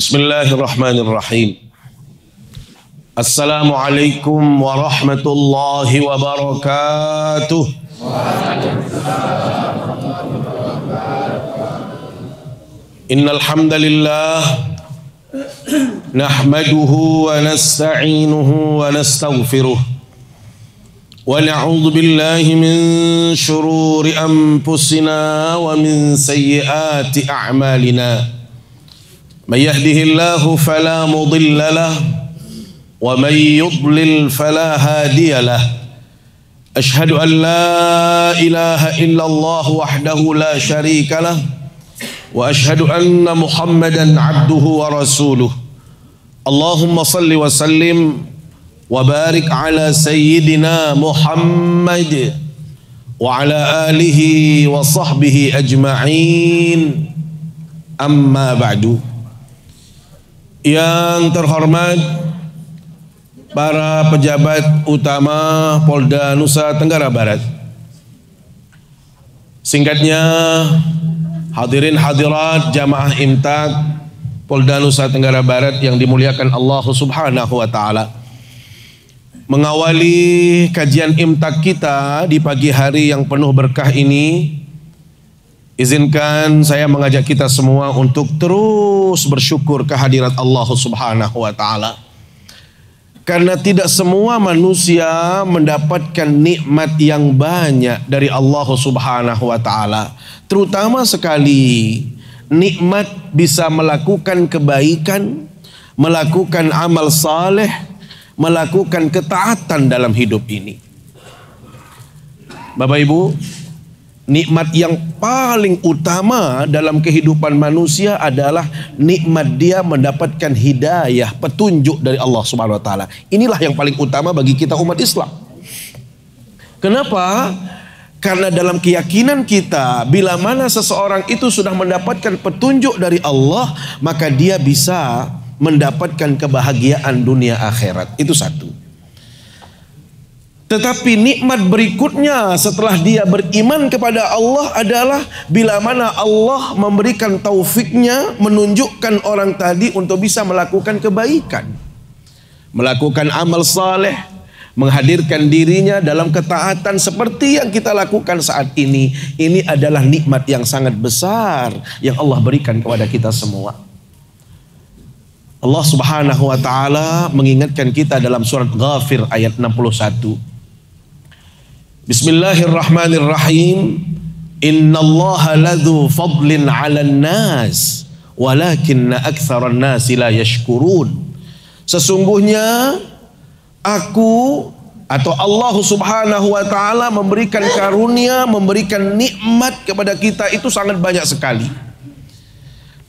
بسم الله الرحمن الرحيم السلام عليكم ورحمة الله وبركاته إن الحمد لله نحمده ونستعينه ونستغفره ونعوذ بالله من شرور أنفسنا ومن سيئات أعمالنا من يهده الله فلا مضل له ومن يضلل فلا هادي له. أشهد أن لا إله إلا الله وحده لا شريك له وأشهد أن محمدا عبده ورسوله. اللهم صل وسلم وبارك على سيدنا محمد وعلى آله وصحبه أجمعين. أما بعد. Yang terhormat para pejabat utama Polda Nusa Tenggara Barat. Singkatnya, hadirin hadirat jamaah imtak Polda Nusa Tenggara Barat yang dimuliakan Allah Subhanahu wa taala. Mengawali kajian imtak kita di pagi hari yang penuh berkah ini, Izinkan saya mengajak kita semua untuk terus bersyukur kehadirat Allah Subhanahu wa taala. Karena tidak semua manusia mendapatkan nikmat yang banyak dari Allah Subhanahu wa taala. Terutama sekali nikmat bisa melakukan kebaikan, melakukan amal saleh, melakukan ketaatan dalam hidup ini. Bapak Ibu, Nikmat yang paling utama dalam kehidupan manusia adalah nikmat dia mendapatkan hidayah, petunjuk dari Allah Subhanahu wa taala. Inilah yang paling utama bagi kita umat Islam. Kenapa? Karena dalam keyakinan kita, bila mana seseorang itu sudah mendapatkan petunjuk dari Allah, maka dia bisa mendapatkan kebahagiaan dunia akhirat. Itu satu. Tetapi nikmat berikutnya setelah dia beriman kepada Allah adalah bila mana Allah memberikan taufiknya menunjukkan orang tadi untuk bisa melakukan kebaikan. Melakukan amal saleh, menghadirkan dirinya dalam ketaatan seperti yang kita lakukan saat ini. Ini adalah nikmat yang sangat besar yang Allah berikan kepada kita semua. Allah Subhanahu wa taala mengingatkan kita dalam surat Ghafir ayat 61. Bismillahirrahmanirrahim. Innallaha ladzu fadlin 'alan nas walakinna aktsaran nasi la yashkurun. Sesungguhnya aku atau Allah Subhanahu wa taala memberikan karunia, memberikan nikmat kepada kita itu sangat banyak sekali.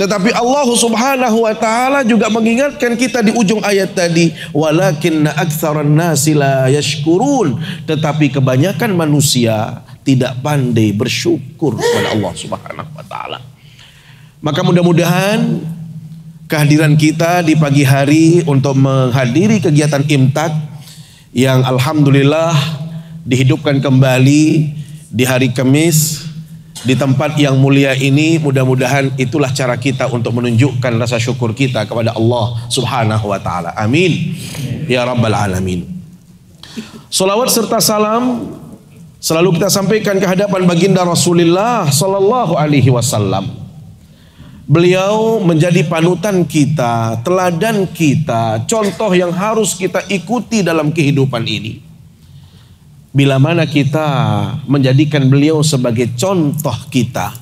Tetapi Allah Subhanahu wa taala juga mengingatkan kita di ujung ayat tadi, walakinna aktsaran nasi la yashkurun, tetapi kebanyakan manusia tidak pandai bersyukur kepada Allah Subhanahu wa taala. Maka mudah-mudahan kehadiran kita di pagi hari untuk menghadiri kegiatan imtak yang alhamdulillah dihidupkan kembali di hari Kamis di tempat yang mulia ini mudah-mudahan itulah cara kita untuk menunjukkan rasa syukur kita kepada Allah Subhanahu wa taala. Amin. Ya rabbal alamin. Salawat serta salam selalu kita sampaikan ke hadapan baginda Rasulullah sallallahu alaihi wasallam. Beliau menjadi panutan kita, teladan kita, contoh yang harus kita ikuti dalam kehidupan ini. Bila mana kita menjadikan beliau sebagai contoh kita.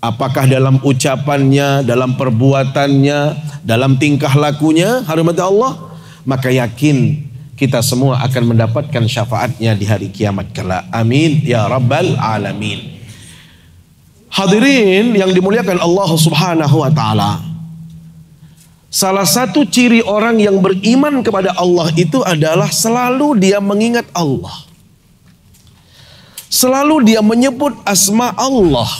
Apakah dalam ucapannya, dalam perbuatannya, dalam tingkah lakunya, hormati Allah, maka yakin kita semua akan mendapatkan syafaatnya di hari kiamat kelak. Amin ya rabbal alamin. Hadirin yang dimuliakan Allah Subhanahu wa taala. Salah satu ciri orang yang beriman kepada Allah itu adalah selalu dia mengingat Allah. Selalu dia menyebut asma Allah.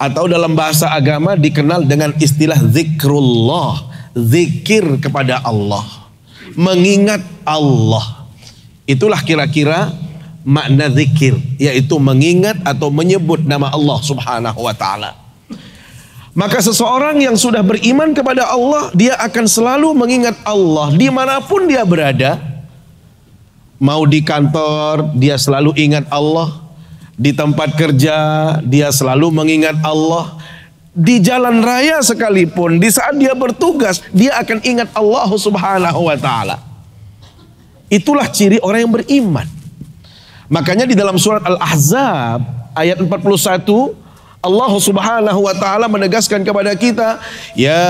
Atau dalam bahasa agama dikenal dengan istilah zikrullah. Zikir kepada Allah. Mengingat Allah. Itulah kira-kira makna zikir. Yaitu mengingat atau menyebut nama Allah subhanahu wa ta'ala. Maka seseorang yang sudah beriman kepada Allah, dia akan selalu mengingat Allah di mana pun dia berada. Mau di kantor, dia selalu ingat Allah. Di tempat kerja, dia selalu mengingat Allah. Di jalan raya sekalipun, di saat dia bertugas, dia akan ingat Allah subhanahu wa ta'ala. Itulah ciri orang yang beriman. Makanya di dalam surat Al-Ahzab ayat 41 Allah Subhanahu wa taala menegaskan kepada kita, "Ya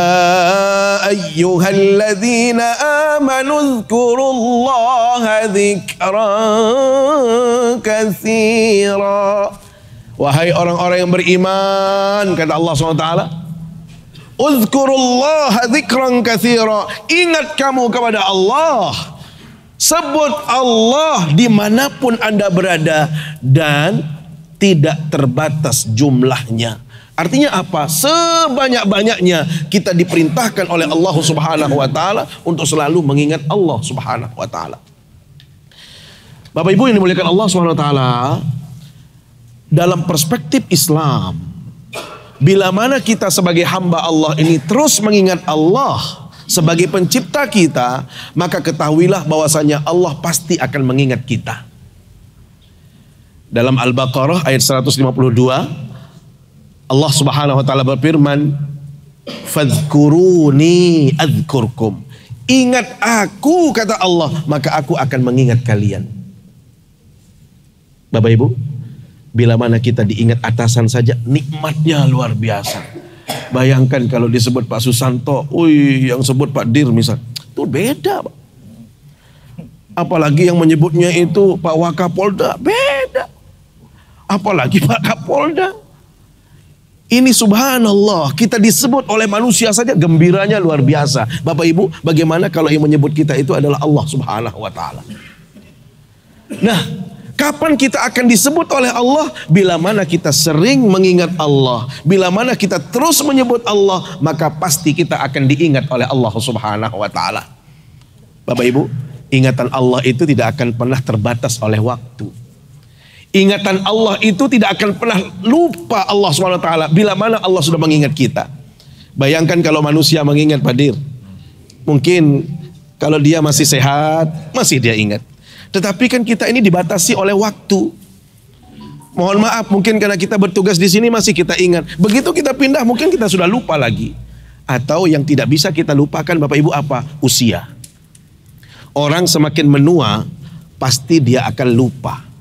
ayyuhalladzina amanu dzkurullaha dzikran katsira." Wahai orang-orang yang beriman, kata Allah SWT, Uzkurullaha dzikran katsira. Ingat kamu kepada Allah. Sebut Allah di mana pun anda berada dan tidak terbatas jumlahnya. Artinya apa? Sebanyak-banyaknya kita diperintahkan oleh Allah Subhanahu wa taala untuk selalu mengingat Allah Subhanahu wa taala. Bapak Ibu yang dimuliakan Allah Subhanahu wa taala, dalam perspektif Islam, bila mana kita sebagai hamba Allah ini terus mengingat Allah sebagai pencipta kita, maka ketahuilah bahwasanya Allah pasti akan mengingat kita. Dalam Al-Baqarah ayat 152 Allah Subhanahu wa taala berfirman, "Fadhkuruni adzkurkum." Ingat aku kata Allah, maka aku akan mengingat kalian. Bapak Ibu, bila mana kita diingat atasan saja nikmatnya luar biasa. Bayangkan kalau disebut Pak Susanto, wih yang sebut Pak Dir misal, itu beda Pak. Apalagi yang menyebutnya itu Pak Wakapolda, beda. Apalagi Pak Kapolda. Ini subhanallah, kita disebut oleh manusia saja gembiranya luar biasa. Bapak Ibu, bagaimana kalau yang menyebut kita itu adalah Allah subhanahu wa ta'ala. Nah, kapan kita akan disebut oleh Allah? Bila mana kita sering mengingat Allah. Bila mana kita terus menyebut Allah, maka pasti kita akan diingat oleh Allah subhanahu wa ta'ala. Bapak Ibu, ingatan Allah itu tidak akan pernah terbatas oleh waktu. Ingatan Allah itu tidak akan pernah lupa Allah SWT bila mana Allah sudah mengingat kita. Bayangkan kalau manusia mengingat Padir. Mungkin kalau dia masih sehat, masih dia ingat. Tetapi kan kita ini dibatasi oleh waktu. Mohon maaf, mungkin karena kita bertugas di sini masih kita ingat. Begitu kita pindah, mungkin kita sudah lupa lagi. Atau yang tidak bisa kita lupakan Bapak Ibu apa? Usia. Orang semakin menua, pasti dia akan lupa.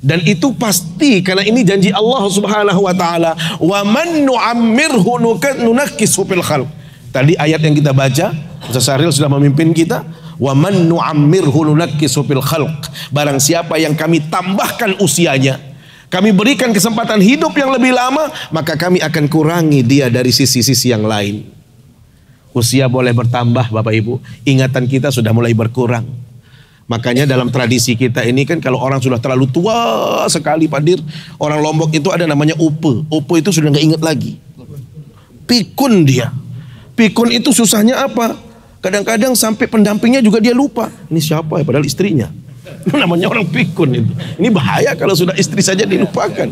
Dan itu pasti karena ini janji Allah Subhanahu wa taala, "Wa man nu'ammirhu nunakkisu fil khalq." Tadi ayat yang kita baca, Ustaz Saril sudah memimpin kita, "Wa man nu'ammirhu nunakkisu fil khalq." Barang siapa yang kami tambahkan usianya, kami berikan kesempatan hidup yang lebih lama, maka kami akan kurangi dia dari sisi-sisi yang lain. Usia boleh bertambah Bapak Ibu, ingatan kita sudah mulai berkurang. Makanya dalam tradisi kita ini kan kalau orang sudah terlalu tua sekali padir, orang Lombok itu ada namanya upe. Upe itu sudah nggak ingat lagi. Pikun dia. Pikun itu susahnya apa? Kadang-kadang sampai pendampingnya juga dia lupa. Ini siapa ya? Padahal istrinya. namanya orang pikun itu. Ini bahaya kalau sudah istri saja dilupakan.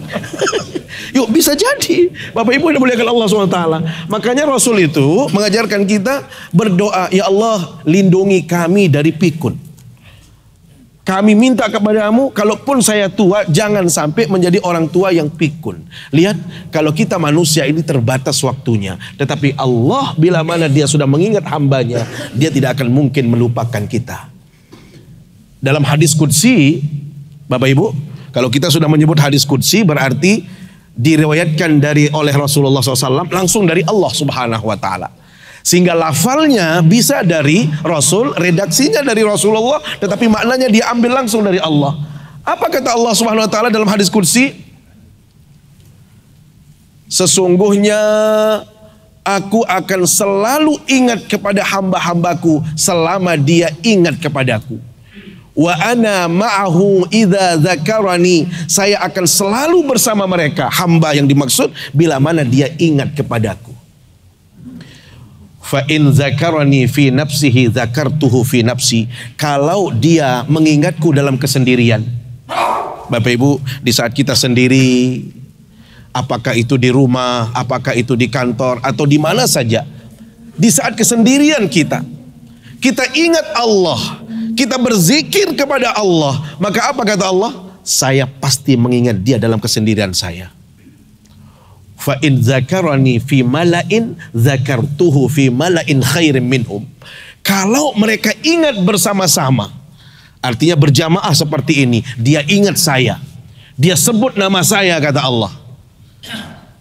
Yuk bisa jadi. Bapak Ibu yang muliakan Allah SWT. Makanya Rasul itu mengajarkan kita berdoa. Ya Allah lindungi kami dari pikun. Kami minta kepadamu, kalaupun saya tua, jangan sampai menjadi orang tua yang pikun. Lihat, kalau kita manusia ini terbatas waktunya. Tetapi Allah bila mana dia sudah mengingat hambanya, dia tidak akan mungkin melupakan kita. Dalam hadis kudsi, Bapak Ibu, kalau kita sudah menyebut hadis kudsi berarti diriwayatkan dari oleh Rasulullah SAW langsung dari Allah Subhanahu Wa Taala. Sehingga lafalnya bisa dari Rasul, redaksinya dari Rasulullah, tetapi maknanya diambil langsung dari Allah. Apa kata Allah Subhanahu wa taala dalam hadis kursi? Sesungguhnya aku akan selalu ingat kepada hamba-hambaku selama dia ingat kepadaku. Wa ana ma'ahu idza zakarani. Saya akan selalu bersama mereka, hamba yang dimaksud bila mana dia ingat kepadaku. Fa in zakarani fi nafsihi zakartuhu fi nafsi. Kalau dia mengingatku dalam kesendirian. Bapak Ibu, di saat kita sendiri Apakah itu di rumah, apakah itu di kantor, atau di mana saja. Di saat kesendirian kita, kita ingat Allah, kita berzikir kepada Allah. Maka apa kata Allah? Saya pasti mengingat dia dalam kesendirian saya. Fa in zakarani fi malain zakartuhu fi malain khairin minhum. Kalau mereka ingat bersama-sama, artinya berjamaah seperti ini, dia ingat saya. Dia sebut nama saya kata Allah.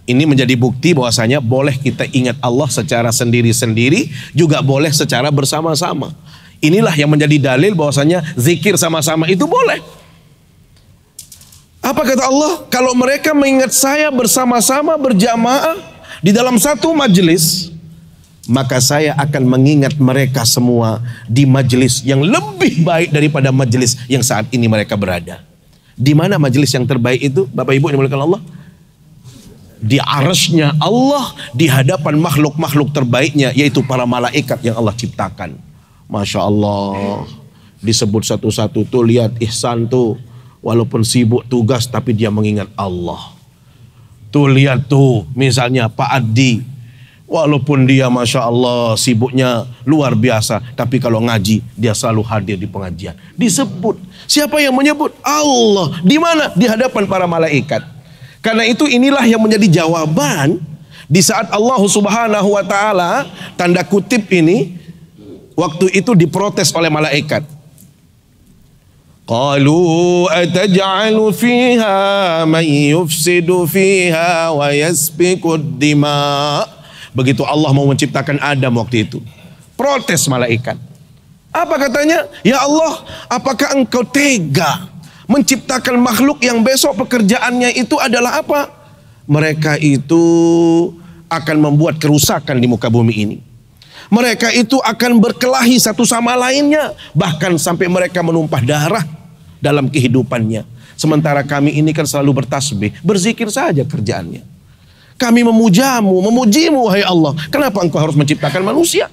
Ini menjadi bukti bahwasanya boleh kita ingat Allah secara sendiri-sendiri, juga boleh secara bersama-sama. Inilah yang menjadi dalil bahwasanya zikir sama-sama itu boleh. Apa kata Allah? Kalau mereka mengingat saya bersama-sama berjamaah di dalam satu majelis, maka saya akan mengingat mereka semua di majelis yang lebih baik daripada majelis yang saat ini mereka berada. Di mana majelis yang terbaik itu? Bapak Ibu yang dimuliakan Allah? Di arasnya Allah di hadapan makhluk-makhluk terbaiknya yaitu para malaikat yang Allah ciptakan. Masya Allah. Disebut satu-satu tuh lihat ihsan tuh walaupun sibuk tugas tapi dia mengingat Allah. Tuh lihat tuh misalnya Pak Adi, walaupun dia masya Allah sibuknya luar biasa, tapi kalau ngaji dia selalu hadir di pengajian. Disebut siapa yang menyebut Allah di mana di hadapan para malaikat. Karena itu inilah yang menjadi jawaban di saat Allah Subhanahu wa taala tanda kutip ini waktu itu diprotes oleh malaikat. قالوا أتجعل فيها من يفسد فيها ويسفك الدماء Begitu Allah mau menciptakan Adam waktu itu. Protes malaikat. Apa katanya? Ya Allah, apakah engkau tega menciptakan makhluk yang besok pekerjaannya itu adalah apa? Mereka itu akan membuat kerusakan di muka bumi ini. Mereka itu akan berkelahi satu sama lainnya. Bahkan sampai mereka menumpah darah dalam kehidupannya. Sementara kami ini kan selalu bertasbih, berzikir saja kerjaannya. Kami memujamu, memujimu wahai Allah. Kenapa engkau harus menciptakan manusia?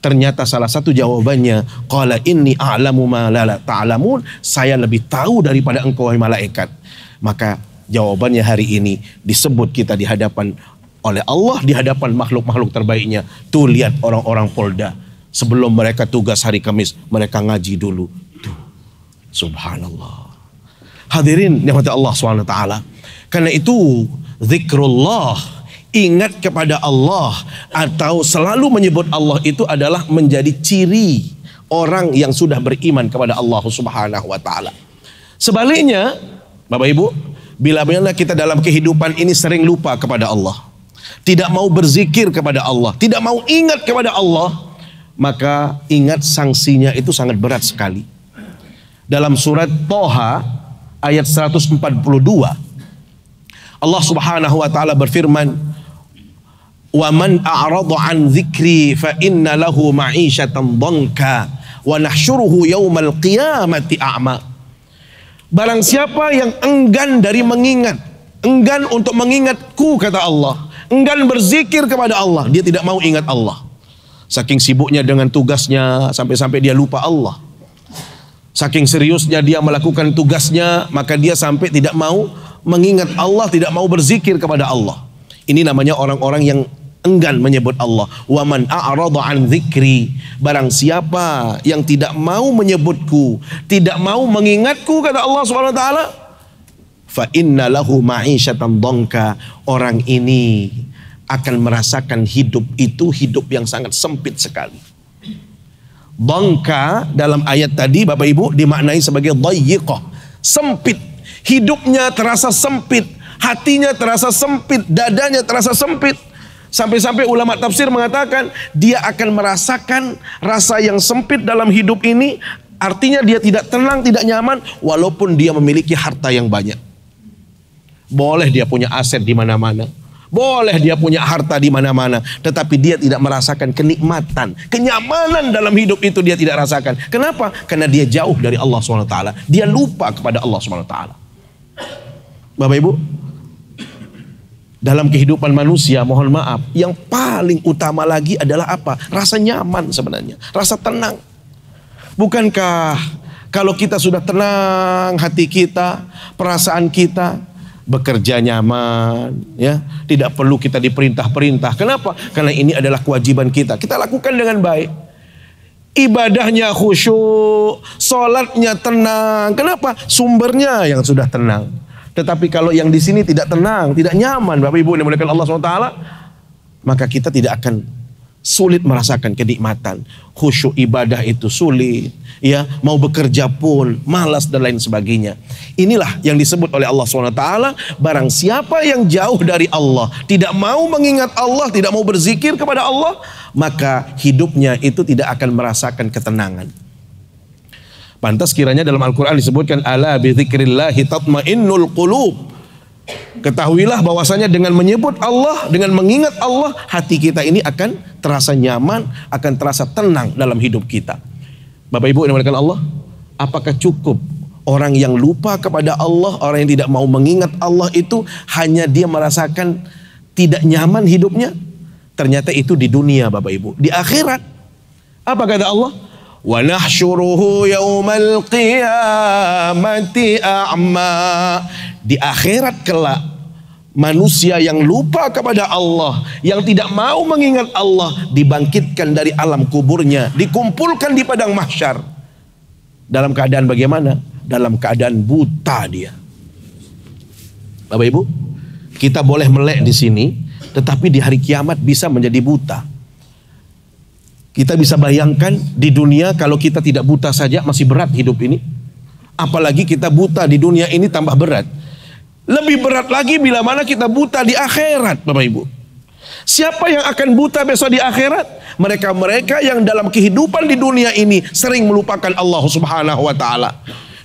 Ternyata salah satu jawabannya, qala inni a'lamu ma la saya lebih tahu daripada engkau wahai malaikat. Maka jawabannya hari ini disebut kita di hadapan oleh Allah di hadapan makhluk-makhluk terbaiknya. Tuh lihat orang-orang Polda. Sebelum mereka tugas hari Kamis, mereka ngaji dulu. Subhanallah. Hadirin nikmat Allah SWT. Karena itu zikrullah ingat kepada Allah atau selalu menyebut Allah itu adalah menjadi ciri orang yang sudah beriman kepada Allah Subhanahu wa taala. Sebaliknya, Bapak Ibu, bila mana kita dalam kehidupan ini sering lupa kepada Allah, tidak mau berzikir kepada Allah, tidak mau ingat kepada Allah, maka ingat sanksinya itu sangat berat sekali dalam surat Toha ayat 142 Allah Subhanahu wa taala berfirman wa man a'rada an dzikri fa inna lahu ma'isyatan dhanka wa nahsyuruhu yaumal qiyamati a'ma. Barang siapa yang enggan dari mengingat enggan untuk mengingatku kata Allah enggan berzikir kepada Allah dia tidak mau ingat Allah. Saking sibuknya dengan tugasnya sampai-sampai dia lupa Allah Saking seriusnya dia melakukan tugasnya, maka dia sampai tidak mau mengingat Allah, tidak mau berzikir kepada Allah. Ini namanya orang-orang yang enggan menyebut Allah. Wa man a'rada an dzikri. Barang siapa yang tidak mau menyebutku, tidak mau mengingatku kata Allah taala, fa inna lahu ma'isyatan dhanka. Orang ini akan merasakan hidup itu hidup yang sangat sempit sekali. Bangka dalam ayat tadi Bapak Ibu dimaknai sebagai dayyiqah. Sempit. Hidupnya terasa sempit. Hatinya terasa sempit. Dadanya terasa sempit. Sampai-sampai ulama tafsir mengatakan dia akan merasakan rasa yang sempit dalam hidup ini. Artinya dia tidak tenang, tidak nyaman walaupun dia memiliki harta yang banyak. Boleh dia punya aset di mana-mana. Boleh dia punya harta di mana-mana, tetapi dia tidak merasakan kenikmatan, kenyamanan dalam hidup itu dia tidak rasakan. Kenapa? Karena dia jauh dari Allah SWT. Dia lupa kepada Allah SWT. Bapak Ibu, dalam kehidupan manusia, mohon maaf, yang paling utama lagi adalah apa? Rasa nyaman sebenarnya, rasa tenang. Bukankah kalau kita sudah tenang hati kita, perasaan kita, bekerja nyaman, ya. Tidak perlu kita diperintah-perintah. Kenapa? Karena ini adalah kewajiban kita. Kita lakukan dengan baik. Ibadahnya khusyuk, sholatnya tenang. Kenapa? Sumbernya yang sudah tenang. Tetapi kalau yang di sini tidak tenang, tidak nyaman, Bapak Ibu yang dimuliakan Allah SWT, maka kita tidak akan sulit merasakan kenikmatan. Khusyuk ibadah itu sulit ya mau bekerja pun malas dan lain sebagainya. Inilah yang disebut oleh Allah SWT. Barang siapa yang jauh dari Allah, tidak mau mengingat Allah, tidak mau berzikir kepada Allah, maka hidupnya itu tidak akan merasakan ketenangan. Pantas kiranya dalam Al-Quran disebutkan ala bi tatmainnul qulub. Ketahuilah bahwasanya dengan menyebut Allah, dengan mengingat Allah, hati kita ini akan terasa nyaman, akan terasa tenang dalam hidup kita. Bapak Ibu yang Allah, apakah cukup orang yang lupa kepada Allah, orang yang tidak mau mengingat Allah itu hanya dia merasakan tidak nyaman hidupnya? Ternyata itu di dunia Bapak Ibu. Di akhirat, apa kata Allah? Wa nahsyuruhu yaumal qiyamati a'ma. Di akhirat kelak manusia yang lupa kepada Allah, yang tidak mau mengingat Allah, dibangkitkan dari alam kuburnya, dikumpulkan di padang mahsyar. Dalam keadaan bagaimana? Dalam keadaan buta dia. Bapak Ibu, kita boleh melek di sini, tetapi di hari kiamat bisa menjadi buta. Kita bisa bayangkan di dunia kalau kita tidak buta saja masih berat hidup ini. Apalagi kita buta di dunia ini tambah berat. Lebih berat lagi bila mana kita buta di akhirat, Bapak Ibu. Siapa yang akan buta besok di akhirat? Mereka-mereka yang dalam kehidupan di dunia ini sering melupakan Allah Subhanahu wa taala.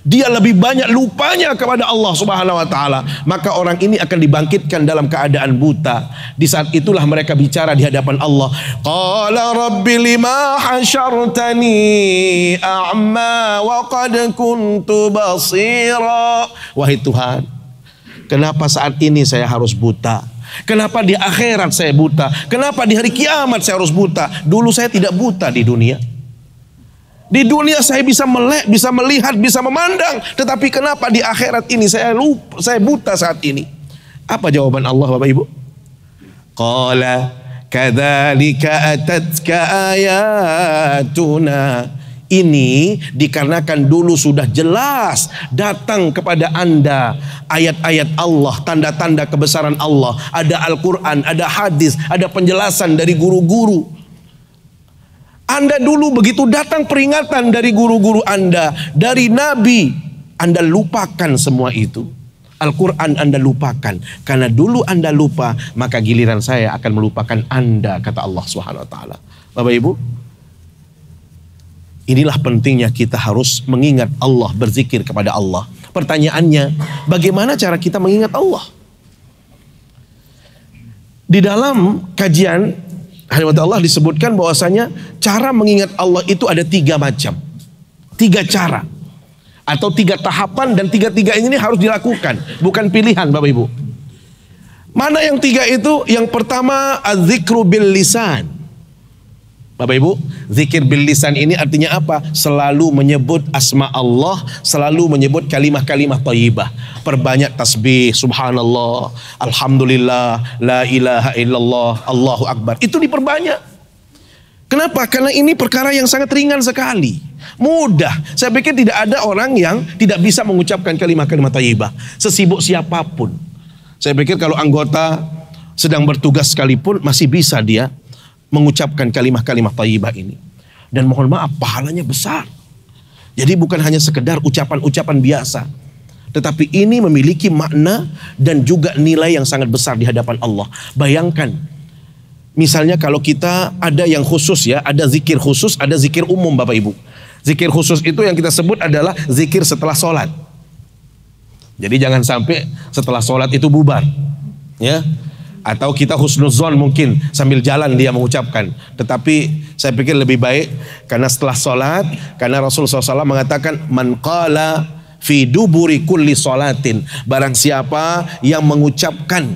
Dia lebih banyak lupanya kepada Allah Subhanahu wa taala, maka orang ini akan dibangkitkan dalam keadaan buta. Di saat itulah mereka bicara di hadapan Allah. Qala rabbi lima hasyartani a'ma wa qad kuntu basira. Wahai Tuhan, Kenapa saat ini saya harus buta? Kenapa di akhirat saya buta? Kenapa di hari kiamat saya harus buta? Dulu saya tidak buta di dunia. Di dunia saya bisa melek, bisa melihat, bisa memandang. Tetapi kenapa di akhirat ini saya lupa, saya buta saat ini? Apa jawaban Allah Bapak Ibu? Qala kadzalika atatka ayatuna ini dikarenakan dulu sudah jelas datang kepada Anda ayat-ayat Allah, tanda-tanda kebesaran Allah. Ada Al-Quran, ada hadis, ada penjelasan dari guru-guru. Anda dulu begitu datang peringatan dari guru-guru Anda, dari Nabi, Anda lupakan semua itu. Al-Quran Anda lupakan. Karena dulu Anda lupa, maka giliran saya akan melupakan Anda, kata Allah Taala. Bapak Ibu, Inilah pentingnya kita harus mengingat Allah, berzikir kepada Allah. Pertanyaannya, bagaimana cara kita mengingat Allah? Di dalam kajian Hadirat Allah disebutkan bahwasanya cara mengingat Allah itu ada tiga macam. Tiga cara. Atau tiga tahapan dan tiga-tiga ini harus dilakukan. Bukan pilihan Bapak Ibu. Mana yang tiga itu? Yang pertama, az-zikru bil lisan Bapak Ibu, zikir bil lisan ini artinya apa? Selalu menyebut asma Allah, selalu menyebut kalimah-kalimah thayyibah. Perbanyak tasbih, subhanallah, alhamdulillah, la ilaha illallah, Allahu akbar. Itu diperbanyak. Kenapa? Karena ini perkara yang sangat ringan sekali. Mudah. Saya pikir tidak ada orang yang tidak bisa mengucapkan kalimah-kalimah thayyibah. Sesibuk siapa pun. Saya pikir kalau anggota sedang bertugas sekalipun masih bisa dia mengucapkan kalimah-kalimah tayyibah ini. Dan mohon maaf, pahalanya besar. Jadi bukan hanya sekedar ucapan-ucapan biasa. Tetapi ini memiliki makna dan juga nilai yang sangat besar di hadapan Allah. Bayangkan, misalnya kalau kita ada yang khusus ya, ada zikir khusus, ada zikir umum Bapak Ibu. Zikir khusus itu yang kita sebut adalah zikir setelah sholat. Jadi jangan sampai setelah sholat itu bubar. Ya, atau kita husnuzon mungkin sambil jalan dia mengucapkan tetapi saya pikir lebih baik karena setelah sholat karena Rasulullah SAW mengatakan man qala fi duburi kulli sholatin barang siapa yang mengucapkan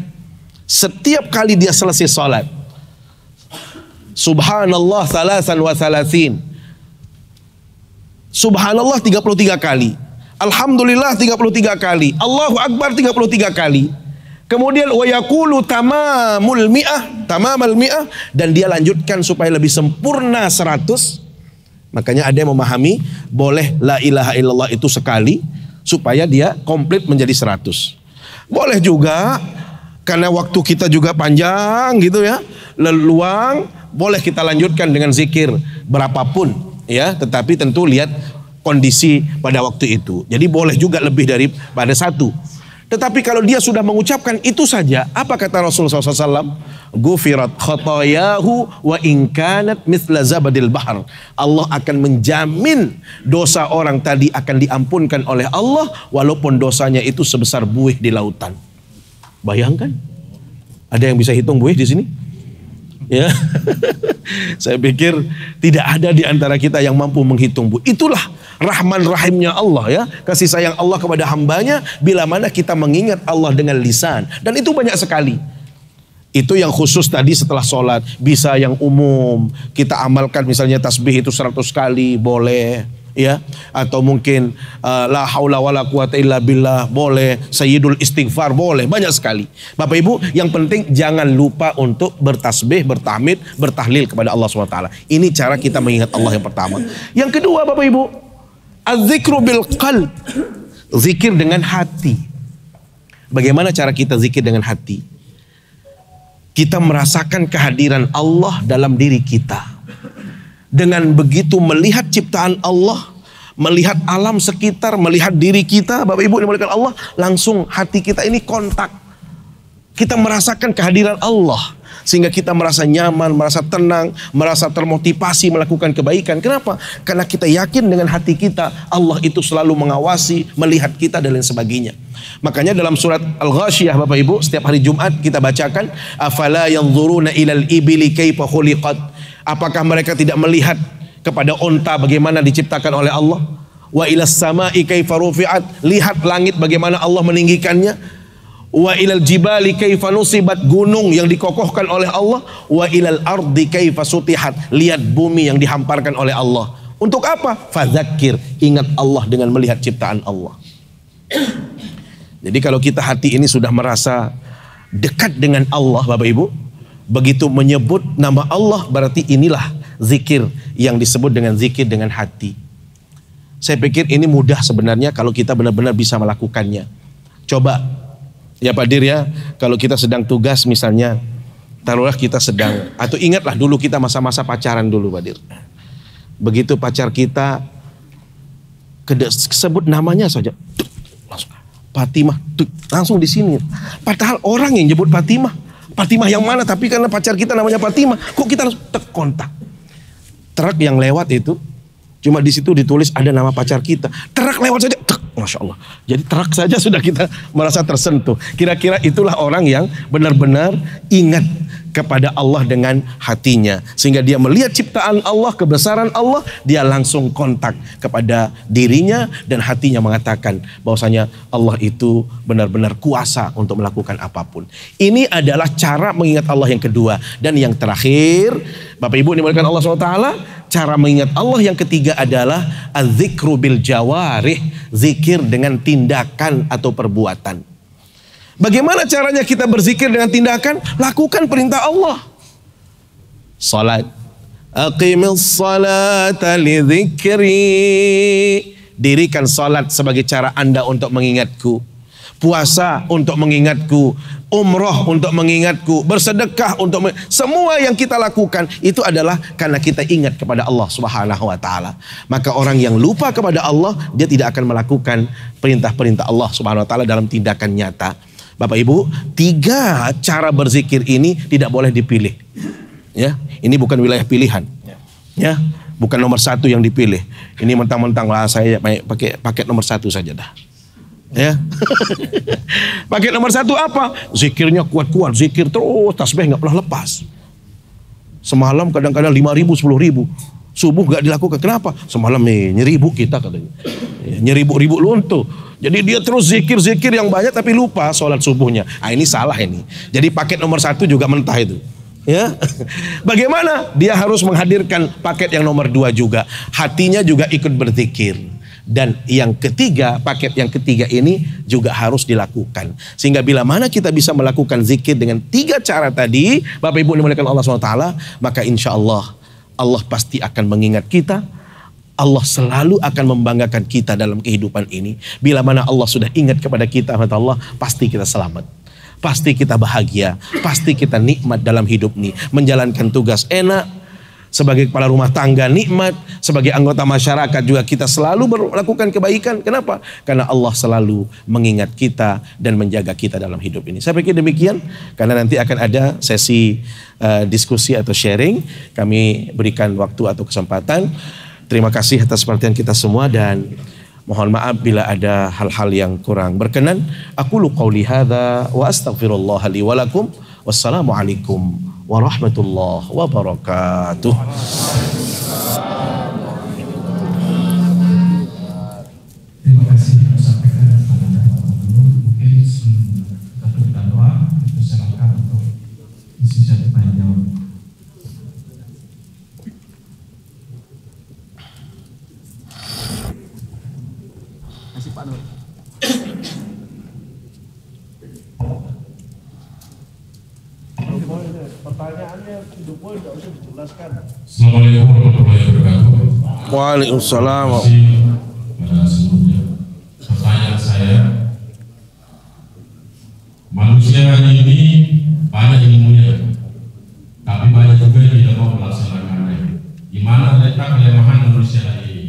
setiap kali dia selesai sholat subhanallah salasan wa salasin subhanallah 33 kali Alhamdulillah 33 kali. Allahu Akbar 33 kali. Kemudian wa yaqulu tamamul mi'ah, tamamal mi'ah dan dia lanjutkan supaya lebih sempurna 100. Makanya ada yang memahami boleh la ilaha illallah itu sekali supaya dia komplit menjadi 100. Boleh juga karena waktu kita juga panjang gitu ya, leluang, boleh kita lanjutkan dengan zikir berapapun ya, tetapi tentu lihat kondisi pada waktu itu. Jadi boleh juga lebih dari pada satu. Tetapi kalau dia sudah mengucapkan itu saja, apa kata Rasulullah SAW? Gufirat khotoyahu wa inkanat mithla zabadil bahar. Allah akan menjamin dosa orang tadi akan diampunkan oleh Allah walaupun dosanya itu sebesar buih di lautan. Bayangkan. Ada yang bisa hitung buih di sini? Ya. Saya pikir tidak ada di antara kita yang mampu menghitung bu. Itulah rahman rahimnya Allah ya. Kasih sayang Allah kepada hambanya bila mana kita mengingat Allah dengan lisan. Dan itu banyak sekali. Itu yang khusus tadi setelah sholat. Bisa yang umum. Kita amalkan misalnya tasbih itu 100 kali boleh ya atau mungkin uh, la haula wala quwata illa billah boleh sayyidul istighfar boleh banyak sekali Bapak Ibu yang penting jangan lupa untuk bertasbih bertahmid bertahlil kepada Allah SWT ini cara kita mengingat Allah yang pertama yang kedua Bapak Ibu az-zikru bil qalb. Zikir dengan hati. Bagaimana cara kita zikir dengan hati? Kita merasakan kehadiran Allah dalam diri kita. Dengan begitu melihat ciptaan Allah, melihat alam sekitar, melihat diri kita, Bapak Ibu dimuliakan Allah, langsung hati kita ini kontak. Kita merasakan kehadiran Allah sehingga kita merasa nyaman, merasa tenang, merasa termotivasi melakukan kebaikan. Kenapa? Karena kita yakin dengan hati kita Allah itu selalu mengawasi, melihat kita dan lain sebagainya. Makanya dalam surat Al-Ghasyiyah Bapak Ibu setiap hari Jumat kita bacakan afala yanzuruna ilal ibili kaifa khuliqat Apakah mereka tidak melihat kepada onta bagaimana diciptakan oleh Allah? Wa ilas sama'i kaifa rufi'at. Lihat langit bagaimana Allah meninggikannya. Wa ilal jibali kaifa nusibat gunung yang dikokohkan oleh Allah. Wa ilal ardi kaifa sutihat. Lihat bumi yang dihamparkan oleh Allah. Untuk apa? Fadzakir. Ingat Allah dengan melihat ciptaan Allah. Jadi kalau kita hati ini sudah merasa dekat dengan Allah Bapak Ibu begitu menyebut nama Allah berarti inilah zikir yang disebut dengan zikir dengan hati. Saya pikir ini mudah sebenarnya kalau kita benar-benar bisa melakukannya. Coba ya Pak Dir ya, kalau kita sedang tugas misalnya, taruhlah kita sedang atau ingatlah dulu kita masa-masa pacaran dulu Pak Dir. Begitu pacar kita sebut namanya saja, langsung Fatimah, langsung di sini. Padahal orang yang nyebut Fatimah Fatimah yang mana? Tapi karena pacar kita namanya Fatimah, kok kita harus kontak? Truk yang lewat itu, cuma di situ ditulis ada nama pacar kita. Truk lewat saja, tek, masya Allah. Jadi truk saja sudah kita merasa tersentuh. Kira-kira itulah orang yang benar-benar ingat kepada Allah dengan hatinya. Sehingga dia melihat ciptaan Allah kebesaran Allah dia langsung kontak kepada dirinya dan hatinya mengatakan bahwasanya Allah itu benar-benar kuasa untuk melakukan apa pun. Ini adalah cara mengingat Allah yang kedua. Dan yang terakhir Bapak Ibu dimulakan Allah SWT cara mengingat Allah yang ketiga adalah azikru bil zikir dengan tindakan atau perbuatan Bagaimana caranya kita berzikir dengan tindakan? Lakukan perintah Allah. Salat. Aqimil salata li Dirikan salat sebagai cara anda untuk mengingatku. Puasa untuk mengingatku. Umroh untuk mengingatku. Bersedekah untuk meng... Semua yang kita lakukan itu adalah karena kita ingat kepada Allah subhanahu wa ta'ala. Maka orang yang lupa kepada Allah, dia tidak akan melakukan perintah-perintah Allah subhanahu wa ta'ala dalam tindakan nyata. Bapak Ibu, tiga cara berzikir ini tidak boleh dipilih. Ya, ini bukan wilayah pilihan. Ya, bukan nomor satu yang dipilih. Ini mentang-mentang lah saya pakai pakai nomor satu saja dah. Ya, pakai nomor satu apa? Zikirnya kuat-kuat, zikir terus, tasbih nggak pernah lepas. Semalam kadang-kadang lima ribu, sepuluh ribu. Subuh gak dilakukan. Kenapa? Semalam nih nyeribu kita katanya. Ya, nyeribu-ribu luntuh. Jadi dia terus zikir-zikir yang banyak tapi lupa sholat subuhnya. Ah ini salah ini. Jadi paket nomor satu juga mentah itu. Ya, bagaimana dia harus menghadirkan paket yang nomor dua juga. Hatinya juga ikut berzikir. Dan yang ketiga, paket yang ketiga ini juga harus dilakukan. Sehingga bila mana kita bisa melakukan zikir dengan tiga cara tadi, Bapak Ibu dimuliakan Allah SWT, maka insya Allah Allah pasti akan mengingat kita, Allah selalu akan membanggakan kita dalam kehidupan ini. Bila mana Allah sudah ingat kepada kita, Allah pasti kita selamat. Pasti kita bahagia, pasti kita nikmat dalam hidup ini. Menjalankan tugas enak, sebagai kepala rumah tangga nikmat, sebagai anggota masyarakat juga kita selalu melakukan kebaikan. Kenapa? Karena Allah selalu mengingat kita dan menjaga kita dalam hidup ini. Saya pikir demikian karena nanti akan ada sesi uh, diskusi atau sharing. Kami berikan waktu atau kesempatan. Terima kasih atas perhatian kita semua dan mohon maaf bila ada hal-hal yang kurang berkenan. Aku qauli wa astaghfirullah wa lakum. Wassalamualaikum warahmatullahi wabarakatuh. Terima kasih yang sampaikan kepada Bapak Gubernur. Mungkin sebelum kita berikan doa, itu silakan untuk isi satu tanya jawab. Masih Pak Nur. Pertanyaannya hidup tidak usah dijelaskan. Assalamualaikum warahmatullahi wabarakatuh. Waalaikumsalam. Seluruhnya. Pertanyaan saya, manusia hari ini banyak ilmunya, tapi banyak juga yang tidak mau melaksanakannya. Di mana letak kelemahan manusia hari ini?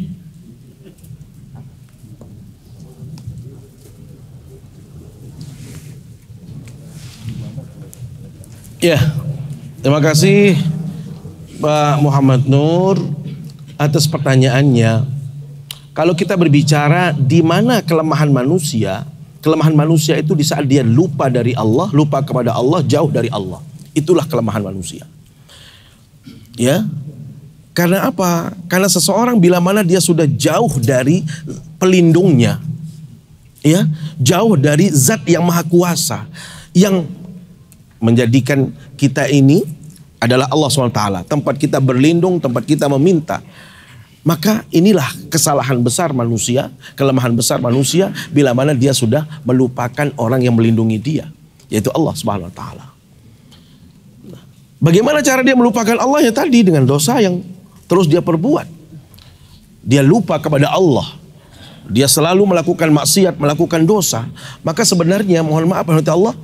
Ya, terima kasih Pak Muhammad Nur atas pertanyaannya. Kalau kita berbicara di mana kelemahan manusia, kelemahan manusia itu di saat dia lupa dari Allah, lupa kepada Allah, jauh dari Allah. Itulah kelemahan manusia. Ya. Karena apa? Karena seseorang bila mana dia sudah jauh dari pelindungnya. Ya, jauh dari zat yang maha kuasa yang menjadikan kita ini adalah Allah SWT. Tempat kita berlindung, tempat kita meminta. Maka inilah kesalahan besar manusia, kelemahan besar manusia bila mana dia sudah melupakan orang yang melindungi dia, yaitu Allah Subhanahu wa taala. Bagaimana cara dia melupakan Allah ya tadi dengan dosa yang terus dia perbuat. Dia lupa kepada Allah. Dia selalu melakukan maksiat, melakukan dosa. Maka sebenarnya mohon maaf Allah,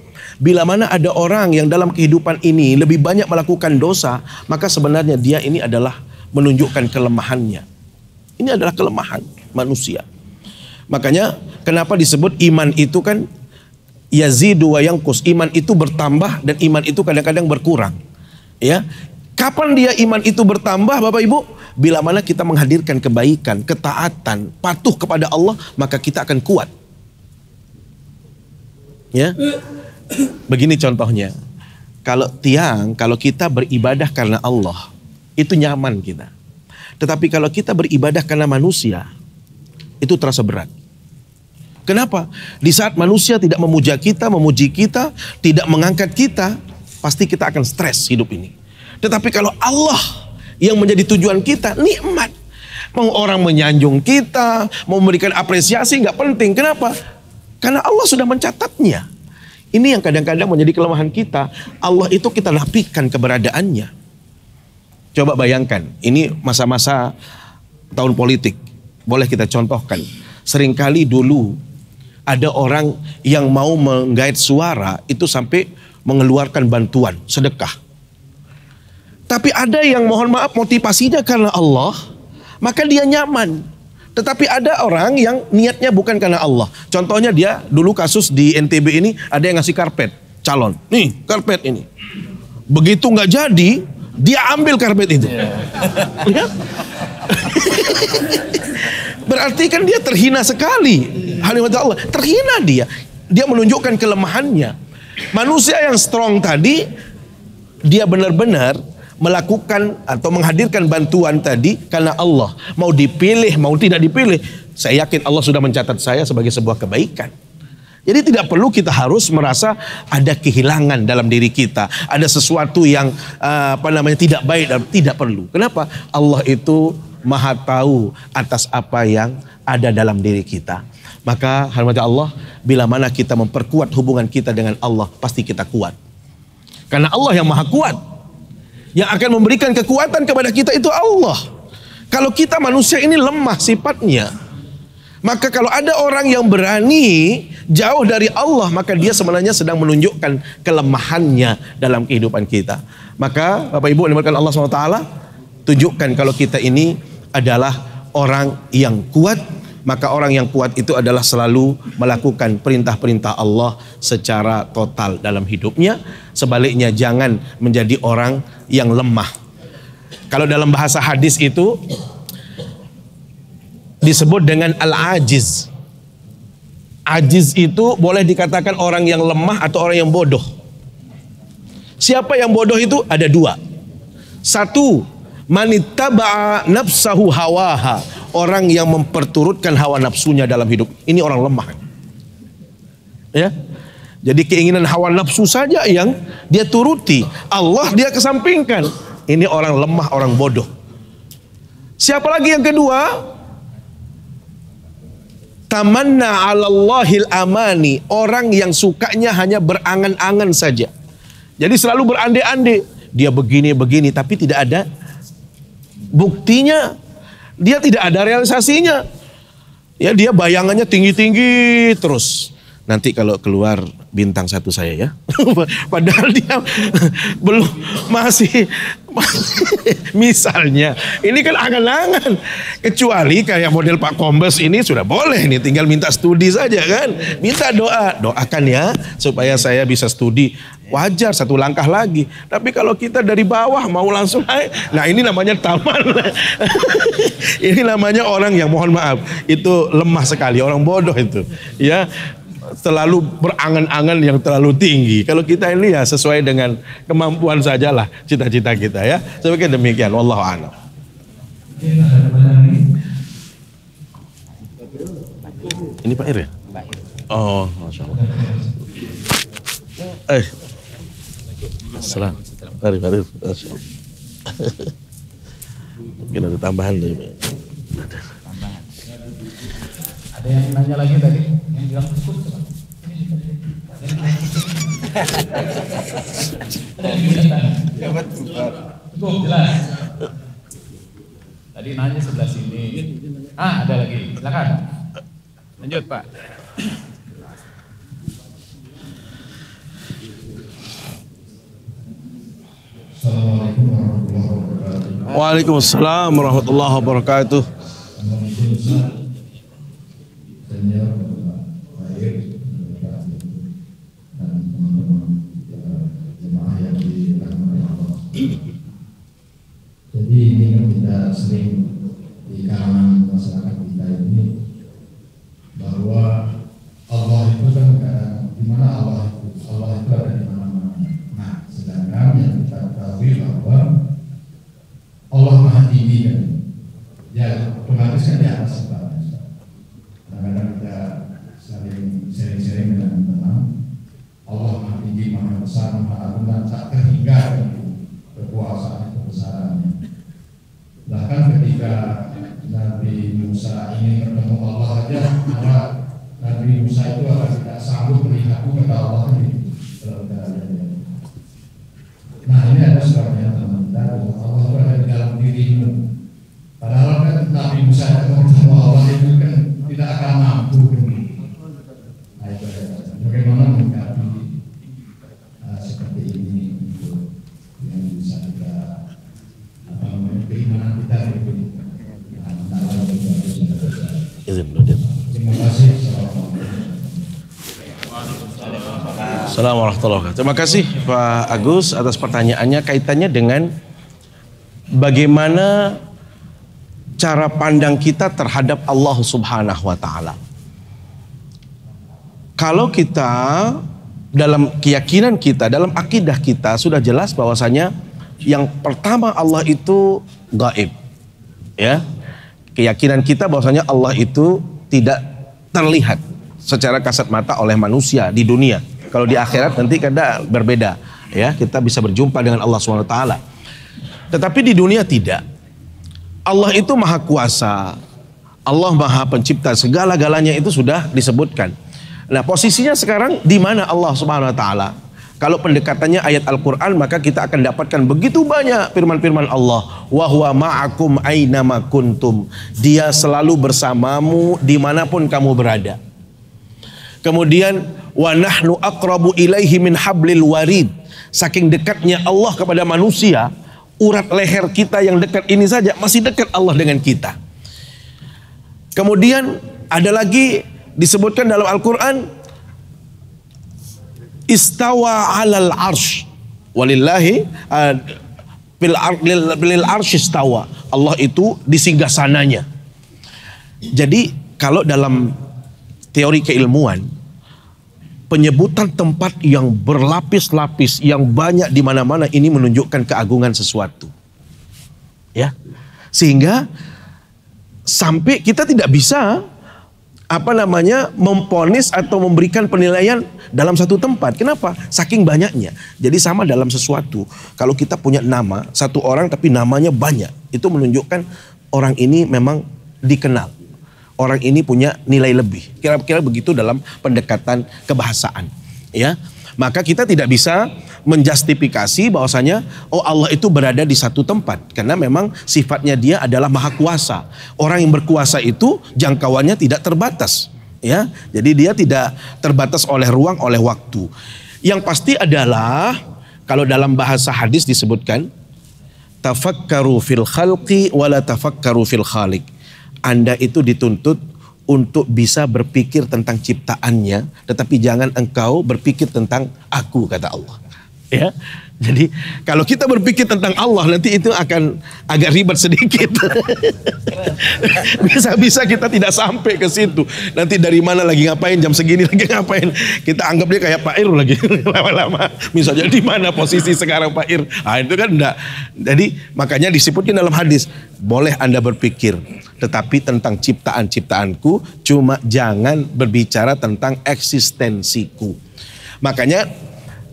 Bila mana ada orang yang dalam kehidupan ini lebih banyak melakukan dosa, maka sebenarnya dia ini adalah menunjukkan kelemahannya. Ini adalah kelemahan manusia. Makanya kenapa disebut iman itu kan yazidu wa yangkus. Iman itu bertambah dan iman itu kadang-kadang berkurang. Ya. Kapan dia iman itu bertambah Bapak Ibu? Bila mana kita menghadirkan kebaikan, ketaatan, patuh kepada Allah, maka kita akan kuat. Ya. Begini contohnya. Kalau tiang, kalau kita beribadah karena Allah, itu nyaman kita. Tetapi kalau kita beribadah karena manusia, itu terasa berat. Kenapa? Di saat manusia tidak memuja kita, memuji kita, tidak mengangkat kita, pasti kita akan stres hidup ini. Tetapi kalau Allah yang menjadi tujuan kita, nikmat. Mau orang menyanjung kita, mau memberikan apresiasi nggak penting. Kenapa? Karena Allah sudah mencatatnya. Ini yang kadang-kadang menjadi kelemahan kita. Allah itu kita nafikan keberadaannya. Coba bayangkan, ini masa-masa tahun politik. Boleh kita contohkan. Seringkali dulu ada orang yang mau menggait suara itu sampai mengeluarkan bantuan, sedekah. Tapi ada yang mohon maaf motivasinya karena Allah, maka dia nyaman. Tetapi ada orang yang niatnya bukan karena Allah. Contohnya dia dulu kasus di NTB ini ada yang ngasih karpet calon. Nih karpet ini. Begitu nggak jadi, dia ambil karpet itu. Yeah. Berarti kan dia terhina sekali. Halimat Allah, terhina dia. Dia menunjukkan kelemahannya. Manusia yang strong tadi, dia benar-benar melakukan atau menghadirkan bantuan tadi karena Allah. Mau dipilih, mau tidak dipilih. Saya yakin Allah sudah mencatat saya sebagai sebuah kebaikan. Jadi tidak perlu kita harus merasa ada kehilangan dalam diri kita, ada sesuatu yang uh, apa namanya tidak baik dan tidak perlu. Kenapa? Allah itu maha tahu atas apa yang ada dalam diri kita. Maka hormati Allah, bila mana kita memperkuat hubungan kita dengan Allah, pasti kita kuat. Karena Allah yang maha kuat. Yang akan memberikan kekuatan kepada kita itu Allah. Kalau kita manusia ini lemah sifatnya. Maka kalau ada orang yang berani jauh dari Allah, maka dia sebenarnya sedang menunjukkan kelemahannya dalam kehidupan kita. Maka Bapak Ibu dimakan Allah SWT, tunjukkan kalau kita ini adalah orang yang kuat, maka orang yang kuat itu adalah selalu melakukan perintah-perintah Allah secara total dalam hidupnya. Sebaliknya jangan menjadi orang yang lemah. Kalau dalam bahasa hadis itu disebut dengan al-ajiz. Ajiz itu boleh dikatakan orang yang lemah atau orang yang bodoh. Siapa yang bodoh itu? Ada dua. Satu, manittaba'a nafsahu hawaha. Orang yang memperturutkan hawa nafsunya dalam hidup. Ini orang lemah. Ya. Jadi keinginan hawa nafsu saja yang dia turuti. Allah dia kesampingkan. Ini orang lemah, orang bodoh. Siapa lagi yang kedua? Tamanna alallahil amani. Orang yang sukanya hanya berangan-angan saja. Jadi selalu berande-ande. Dia begini-begini tapi tidak ada buktinya. Dia tidak ada realisasinya. Ya dia bayangannya tinggi-tinggi terus. Nanti kalau keluar bintang satu saya ya. Padahal dia belum masih, masih misalnya ini kan angan-angan. Kecuali kayak model Pak Kombes ini sudah boleh nih tinggal minta studi saja kan. Minta doa, doakan ya supaya saya bisa studi. Wajar satu langkah lagi. Tapi kalau kita dari bawah mau langsung naik, nah ini namanya taman. ini namanya orang yang mohon maaf itu lemah sekali, orang bodoh itu. Ya, terlalu berangan-angan yang terlalu tinggi. Kalau kita ini ya sesuai dengan kemampuan sajalah cita-cita kita ya. Sebagai demikian, wallahu a'lam. Ini Pak Ir ya? Oh, Masya Allah. Eh, Salam. Mari, mari. Masya Allah. Mungkin ada tambahan dari Ada yang nanya lagi tadi, yang bilang cukup. Cukup jelas. Tadi nanya sebelah sini. Ah, ada lagi. Silakan. Lanjut, Pak. Assalamualaikum warahmatullahi wabarakatuh. Waalaikumsalam warahmatullahi wabarakatuh. Jadi ini kan kita sering di kalangan masyarakat kita ini bahwa Allah itu kan eh, di mana Allah itu Allah itu ada di mana-mana. Nah, sedangkan yang kita ketahui bahwa Allah Maha Tinggi kan. Ya, otomatis di atas sebabnya. Kadang-kadang kita saling sharing-sharing dengan teman Allah Maha Tinggi, Maha Besar, Maha Agung dan tak terhingga itu kekuasaan kebesarannya. Bahkan ketika Nabi Musa ingin bertemu Allah saja, maka Nabi Musa itu akan tidak sanggup melihatku kata Allah ini. Kalau kita lihat ya. Nah ini ada sebabnya teman kita bahwa Allah itu ada di dalam dirimu. Padahal kan Nabi Musa yang bertemu Allah itu kan tidak akan mampu kan. Nah itu ada. Bagaimana menyikapi uh, seperti ini itu yang bisa kita apa namanya keimanan kita itu. Nah, dalam itu harus kita percaya. Izin dulu, Dit. Terima kasih. Assalamualaikum. Assalamualaikum warahmatullahi. Terima kasih Pak Agus atas pertanyaannya kaitannya dengan bagaimana cara pandang kita terhadap Allah Subhanahu wa taala. Kalau kita dalam keyakinan kita, dalam akidah kita sudah jelas bahwasanya yang pertama Allah itu gaib. Ya. Keyakinan kita bahwasanya Allah itu tidak terlihat secara kasat mata oleh manusia di dunia. Kalau di akhirat nanti kada berbeda, ya kita bisa berjumpa dengan Allah swt. Tetapi di dunia tidak. Allah itu maha kuasa. Allah maha pencipta segala-galanya itu sudah disebutkan. Nah, posisinya sekarang di mana Allah Subhanahu wa taala? Kalau pendekatannya ayat Al-Quran maka kita akan dapatkan begitu banyak firman-firman Allah. Wahwa ma'akum aynama kuntum. Dia selalu bersamamu di mana pun kamu berada. Kemudian wa nahnu aqrabu ilaihi min hablil warid. Saking dekatnya Allah kepada manusia, urat leher kita yang dekat ini saja masih dekat Allah dengan kita. Kemudian ada lagi disebutkan dalam Al-Quran istawa alal arsh walillahi uh, bil, bil, arsh istawa Allah itu di singgah sananya jadi kalau dalam teori keilmuan penyebutan tempat yang berlapis-lapis yang banyak di mana-mana ini menunjukkan keagungan sesuatu ya sehingga sampai kita tidak bisa apa namanya memponis atau memberikan penilaian dalam satu tempat. Kenapa? Saking banyaknya. Jadi sama dalam sesuatu. Kalau kita punya nama satu orang tapi namanya banyak, itu menunjukkan orang ini memang dikenal. Orang ini punya nilai lebih. Kira-kira begitu dalam pendekatan kebahasaan. Ya, maka kita tidak bisa menjustifikasi bahwasanya oh Allah itu berada di satu tempat karena memang sifatnya dia adalah maha kuasa. Orang yang berkuasa itu jangkauannya tidak terbatas, ya. Jadi dia tidak terbatas oleh ruang, oleh waktu. Yang pasti adalah kalau dalam bahasa hadis disebutkan tafakkaru fil khalqi wala tafakkaru fil khaliq. Anda itu dituntut untuk bisa berpikir tentang ciptaannya, tetapi jangan engkau berpikir tentang aku kata Allah ya. Jadi kalau kita berpikir tentang Allah nanti itu akan agak ribet sedikit. Bisa-bisa kita tidak sampai ke situ. Nanti dari mana lagi ngapain jam segini lagi ngapain? Kita anggap dia kayak Pak Ir lagi lama-lama. Misalnya di mana posisi sekarang Pak Ir? Ah itu kan enggak. Jadi makanya disebutkan dalam hadis, boleh Anda berpikir tetapi tentang ciptaan-ciptaanku cuma jangan berbicara tentang eksistensiku. Makanya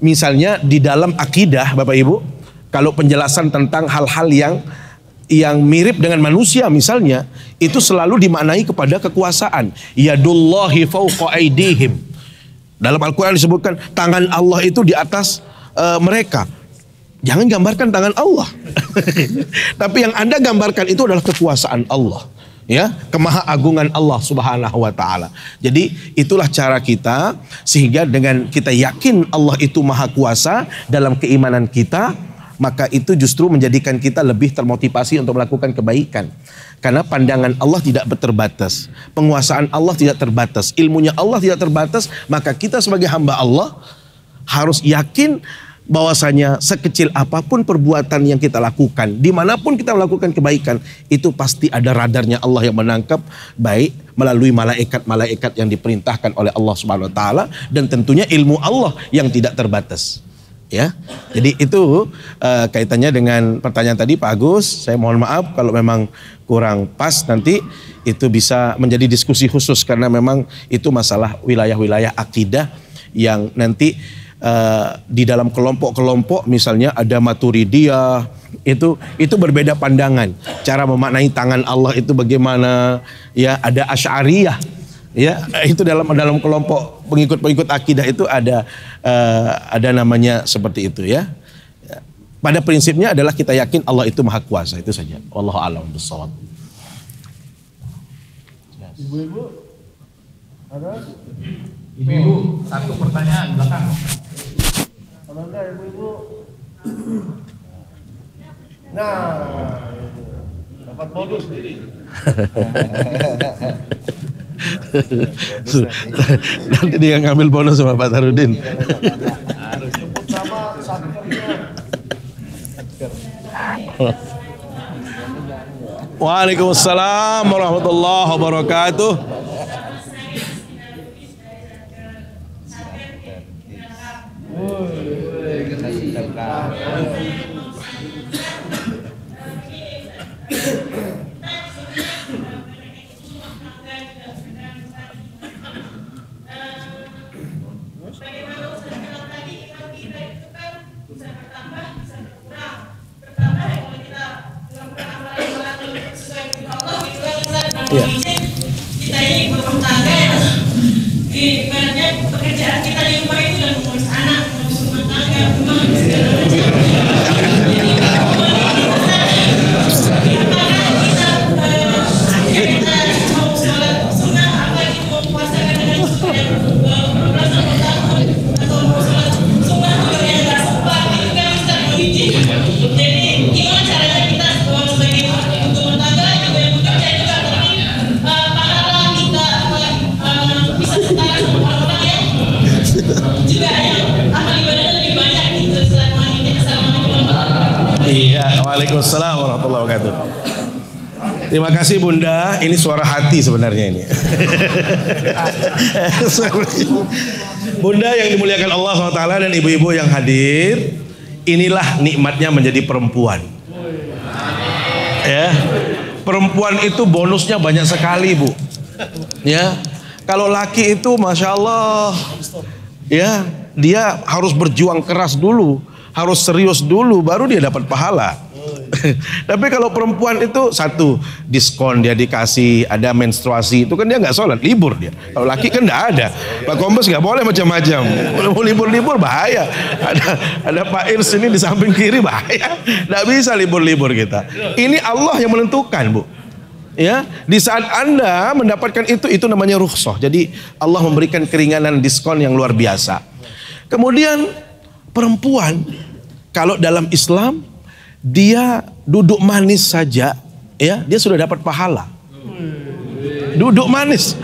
misalnya di dalam akidah Bapak Ibu, kalau penjelasan tentang hal-hal yang yang mirip dengan manusia misalnya, itu selalu dimaknai kepada kekuasaan. Yadullahi fauqa aidihim. Dalam Al-Quran disebutkan tangan Allah itu di atas uh, mereka. Jangan gambarkan tangan Allah. Tapi yang Anda gambarkan itu adalah kekuasaan Allah ya kemahaagungan Allah Subhanahu wa taala. Jadi itulah cara kita sehingga dengan kita yakin Allah itu maha kuasa dalam keimanan kita, maka itu justru menjadikan kita lebih termotivasi untuk melakukan kebaikan. Karena pandangan Allah tidak terbatas, penguasaan Allah tidak terbatas, ilmunya Allah tidak terbatas, maka kita sebagai hamba Allah harus yakin bahwasanya sekecil apa pun perbuatan yang kita lakukan, di mana pun kita melakukan kebaikan, itu pasti ada radarnya Allah yang menangkap, baik melalui malaikat-malaikat yang diperintahkan oleh Allah Subhanahu Wa Taala dan tentunya ilmu Allah yang tidak terbatas. Ya, jadi itu uh, kaitannya dengan pertanyaan tadi Pak Agus. Saya mohon maaf kalau memang kurang pas nanti itu bisa menjadi diskusi khusus karena memang itu masalah wilayah-wilayah akidah yang nanti uh, di dalam kelompok-kelompok misalnya ada Maturidiyah itu itu berbeda pandangan. Cara memaknai tangan Allah itu bagaimana ya ada Asy'ariyah ya itu dalam dalam kelompok pengikut-pengikut akidah itu ada uh, ada namanya seperti itu ya. Pada prinsipnya adalah kita yakin Allah itu maha kuasa itu saja. Allah alam bisawab Ibu-ibu ada? Ibu-ibu, satu pertanyaan belakang. Kalau enggak ibu-ibu. Nah dapat bonus nih. Nanti dia ngambil bonus sama Pak Tarudin. Waalaikumsalam warahmatullahi wabarakatuh Terima kasih Bunda, ini suara hati sebenarnya ini. Bunda yang dimuliakan Allah SWT dan ibu-ibu yang hadir, inilah nikmatnya menjadi perempuan. Ya, perempuan itu bonusnya banyak sekali bu. Ya, kalau laki itu masya Allah, ya dia harus berjuang keras dulu, harus serius dulu, baru dia dapat pahala. Tapi kalau perempuan itu satu diskon dia dikasih, ada menstruasi itu kan dia nggak sholat, libur dia. Kalau laki kan nggak ada. Pak Kombes nggak boleh macam-macam. Mau libur-libur bahaya. Ada ada Pak Irs ini di samping kiri bahaya. Nggak bisa libur-libur kita. Ini Allah yang menentukan bu. Ya, di saat Anda mendapatkan itu itu namanya rukhsah. Jadi Allah memberikan keringanan diskon yang luar biasa. Kemudian perempuan kalau dalam Islam dia duduk manis saja ya, dia sudah dapat pahala. Duduk manis.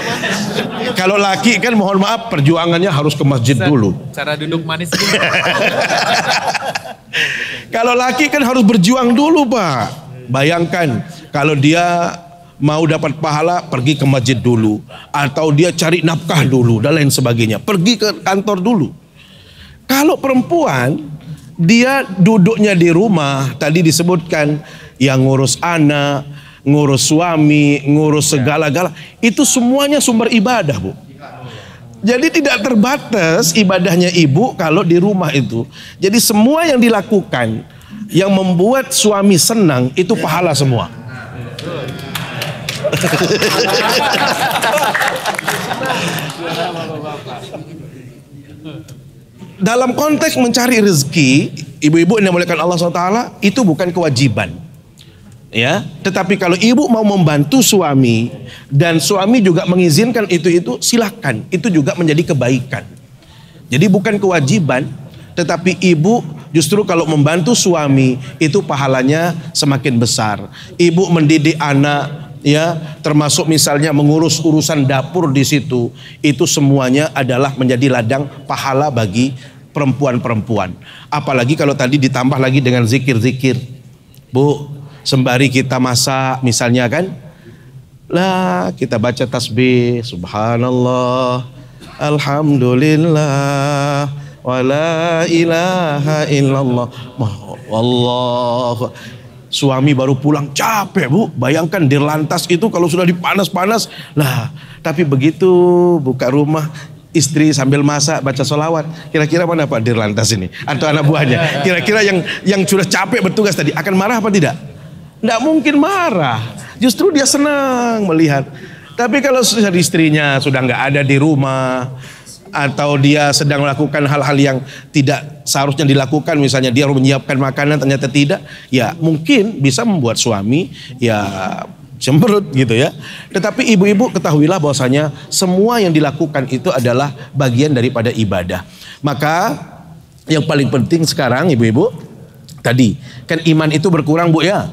kalau laki kan mohon maaf perjuangannya harus ke masjid dulu. Cara duduk manis Kalau laki kan harus berjuang dulu pak. Bayangkan kalau dia mau dapat pahala pergi ke masjid dulu. Atau dia cari nafkah dulu dan lain sebagainya. Pergi ke kantor dulu. Kalau perempuan dia duduknya di rumah tadi disebutkan yang ngurus anak, ngurus suami, ngurus segala-gala itu semuanya sumber ibadah, Bu. Jadi tidak terbatas ibadahnya ibu kalau di rumah itu. Jadi semua yang dilakukan yang membuat suami senang itu pahala semua. Dalam konteks mencari rezeki, ibu-ibu yang dimuliakan Allah SWT itu bukan kewajiban. Ya, tetapi kalau ibu mau membantu suami dan suami juga mengizinkan itu itu silahkan, itu juga menjadi kebaikan. Jadi bukan kewajiban, tetapi ibu justru kalau membantu suami itu pahalanya semakin besar. Ibu mendidik anak ya termasuk misalnya mengurus urusan dapur di situ itu semuanya adalah menjadi ladang pahala bagi perempuan-perempuan apalagi kalau tadi ditambah lagi dengan zikir-zikir Bu sembari kita masak misalnya kan lah kita baca tasbih subhanallah alhamdulillah wala ilaha illallah wallahu Suami baru pulang capek bu. Bayangkan di lantas itu kalau sudah dipanas-panas. Nah tapi begitu buka rumah istri sambil masak baca solawat. Kira-kira mana Pak Dirlantas ini? Atau anak buahnya? Kira-kira yang yang sudah capek bertugas tadi akan marah apa tidak? Tidak mungkin marah. Justru dia senang melihat. Tapi kalau istrinya sudah nggak ada di rumah, atau dia sedang melakukan hal-hal yang tidak seharusnya dilakukan misalnya dia menyiapkan makanan ternyata tidak ya mungkin bisa membuat suami ya cemberut gitu ya. Tetapi ibu-ibu ketahuilah bahwasanya semua yang dilakukan itu adalah bagian daripada ibadah. Maka yang paling penting sekarang ibu-ibu tadi kan iman itu berkurang Bu ya.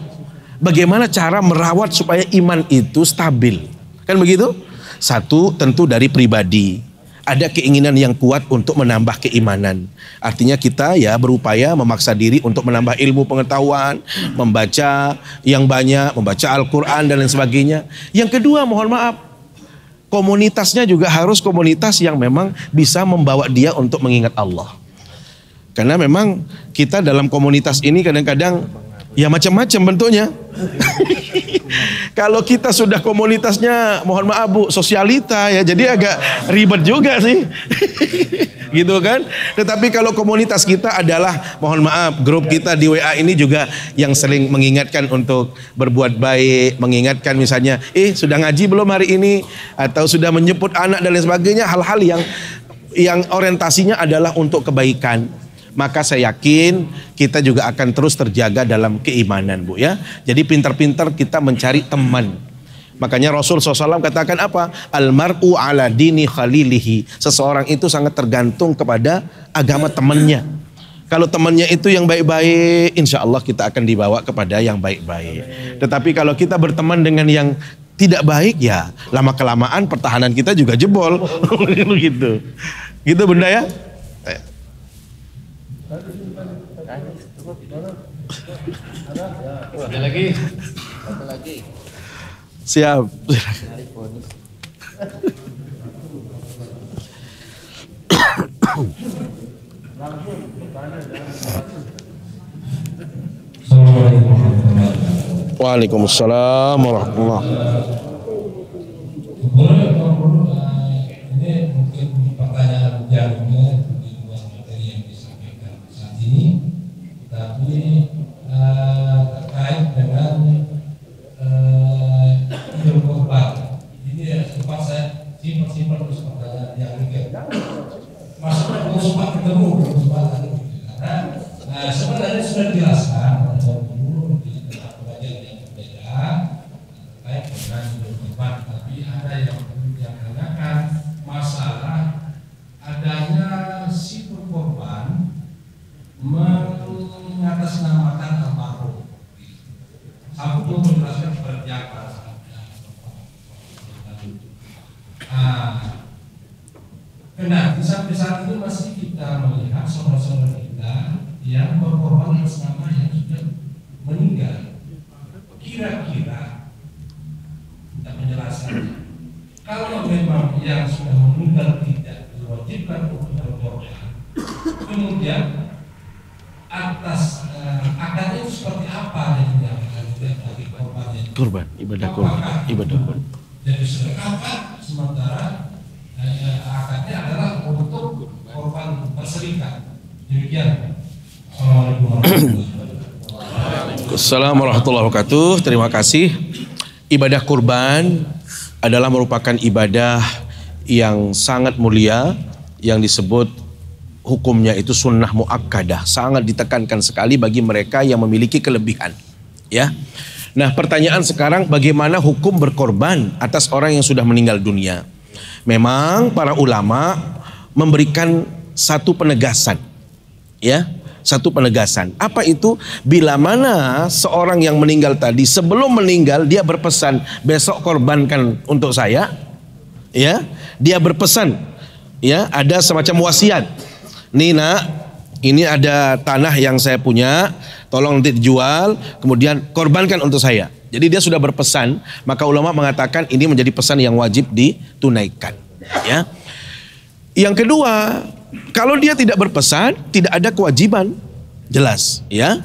Bagaimana cara merawat supaya iman itu stabil? Kan begitu? Satu tentu dari pribadi ada keinginan yang kuat untuk menambah keimanan. Artinya kita ya berupaya memaksa diri untuk menambah ilmu pengetahuan, membaca yang banyak, membaca Al-Quran dan lain sebagainya. Yang kedua mohon maaf, komunitasnya juga harus komunitas yang memang bisa membawa dia untuk mengingat Allah. Karena memang kita dalam komunitas ini kadang-kadang ya macam-macam bentuknya. Kalau kita sudah komunitasnya, mohon maaf bu, sosialita ya, jadi agak ribet juga sih. gitu kan? Tetapi kalau komunitas kita adalah mohon maaf grup kita di WA ini juga yang sering mengingatkan untuk berbuat baik, mengingatkan misalnya, eh sudah ngaji belum hari ini atau sudah menyebut anak dan lain sebagainya hal-hal yang yang orientasinya adalah untuk kebaikan. Maka saya yakin kita juga akan terus terjaga dalam keimanan Bu ya. Jadi pintar-pintar kita mencari teman. Makanya Rasul SAW katakan apa? Almar'u ala dini khalilihi. Seseorang itu sangat tergantung kepada agama temannya. Kalau temannya itu yang baik-baik, insya Allah kita akan dibawa kepada yang baik-baik. Tetapi kalau kita berteman dengan yang tidak baik ya lama kelamaan pertahanan kita juga jebol gitu gitu benda ya Eh. Ada lagi. siap Assalamualaikum warahmatullahi wabarakatuh. Waalaikumsalam warahmatullah Boleh Pak Guru, eh, ini mungkin pertanyaan jawabnya di luar materi yang disampaikan saat ini, tapi eh, terkait dengan kurban. Ini ya sempat saya simpan-simpan terus pertanyaan yang ketiga. Maksudnya belum sempat ketemu, belum sempat. Karena eh, sebenarnya sudah dijelaskan Guru di pengajian yang berbeda terkait dengan idul tapi ada yang perlu yang tanyakan masalah adanya si berkorban mengatasnamakan almarhum. Aku belum menjelaskan seperti apa. Ah, Nah, di saat itu masih kita melihat saudara-saudara kita yang berkorban atas nama yang sudah meninggal. Kira-kira kita menjelaskannya. Kalau memang yang sudah meninggal tidak diwajibkan untuk berkorban, kemudian atas eh, akarnya itu seperti apa yang dilakukan bagi korbannya? kurban ibadah kurban Apakah ibadah kurban jadi sedekahkan sementara eh, akadnya adalah untuk korban berserikat. Demikian. Assalamualaikum warahmatullahi Assalamualaikum warahmatullahi wabarakatuh. Terima kasih. Ibadah kurban adalah merupakan ibadah yang sangat mulia yang disebut hukumnya itu sunnah muakkadah. Sangat ditekankan sekali bagi mereka yang memiliki kelebihan ya. Nah pertanyaan sekarang bagaimana hukum berkorban atas orang yang sudah meninggal dunia? Memang para ulama memberikan satu penegasan ya satu penegasan. Apa itu? Bila mana seorang yang meninggal tadi sebelum meninggal dia berpesan besok korbankan untuk saya. Ya dia berpesan. Ya ada semacam wasiat. Nina ini ada tanah yang saya punya tolong nanti dijual kemudian korbankan untuk saya. Jadi dia sudah berpesan maka ulama mengatakan ini menjadi pesan yang wajib ditunaikan. Ya. Yang kedua kalau dia tidak berpesan tidak ada kewajiban. Jelas ya.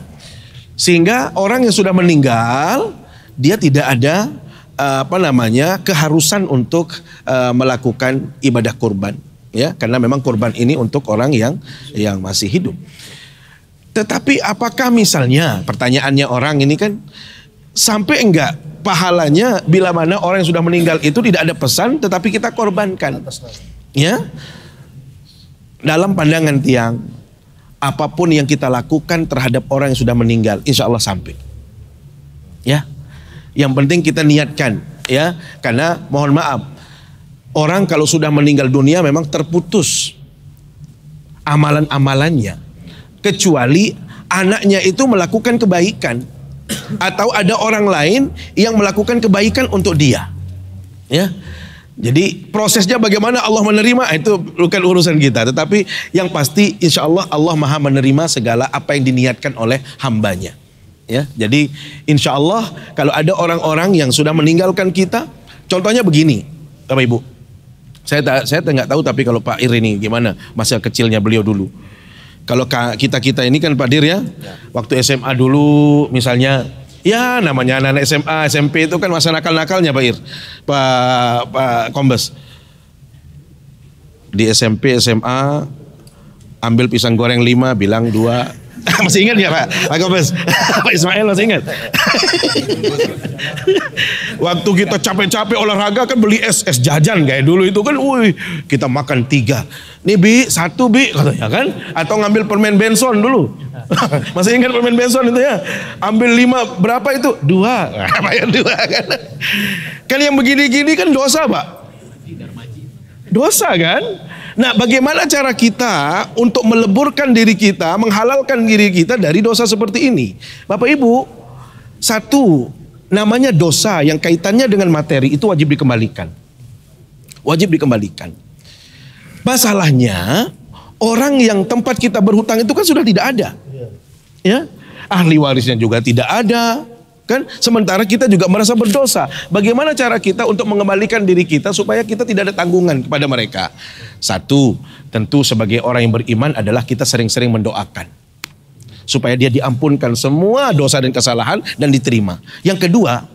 Sehingga orang yang sudah meninggal dia tidak ada eh, apa namanya keharusan untuk eh, melakukan ibadah kurban ya. Karena memang kurban ini untuk orang yang yang masih hidup. Tetapi apakah misalnya pertanyaannya orang ini kan sampai enggak pahalanya bila mana orang yang sudah meninggal itu tidak ada pesan tetapi kita korbankan ya dalam pandangan tiang apa pun yang kita lakukan terhadap orang yang sudah meninggal insya Allah sampai. Ya yang penting kita niatkan ya. Karena mohon maaf orang kalau sudah meninggal dunia memang terputus amalan-amalannya. Kecuali anaknya itu melakukan kebaikan atau ada orang lain yang melakukan kebaikan untuk dia ya jadi prosesnya bagaimana Allah menerima itu bukan urusan kita. Tetapi yang pasti insya Allah Allah maha menerima segala apa yang diniatkan oleh hambanya. Ya, jadi insya Allah kalau ada orang-orang yang sudah meninggalkan kita, contohnya begini, Bapak Ibu. Saya tak, saya nggak tahu tapi kalau Pak Ir ini gimana masa kecilnya beliau dulu. Kalau kita kita ini kan Pak Dir ya, waktu SMA dulu misalnya Ya namanya anak-anak SMA, SMP itu kan masa nakal-nakalnya Pak Ir, Pak, Pak Kombes. Di SMP, SMA ambil pisang goreng lima, bilang dua. masih ingat ya Pak? Pak Gopes? Pak Ismail masih ingat? Waktu kita capek-capek olahraga kan beli es es jajan kayak dulu itu kan, wih kita makan tiga. Nih bi satu bi katanya kan? Atau ngambil permen Benson dulu. masih ingat permen Benson itu ya? Ambil lima berapa itu? Dua. Bayar dua kan? Kan yang begini-gini kan dosa Pak. Dosa kan? Nah, bagaimana cara kita untuk meleburkan diri kita, menghalalkan diri kita dari dosa seperti ini? Bapak Ibu, satu, namanya dosa yang kaitannya dengan materi itu wajib dikembalikan. Wajib dikembalikan. Masalahnya, orang yang tempat kita berhutang itu kan sudah tidak ada. Ya, ahli warisnya juga tidak ada, Kan sementara kita juga merasa berdosa. Bagaimana cara kita untuk mengembalikan diri kita supaya kita tidak ada tanggungan kepada mereka? Satu, tentu sebagai orang yang beriman adalah kita sering-sering mendoakan supaya dia diampunkan semua dosa dan kesalahan dan diterima. Yang kedua,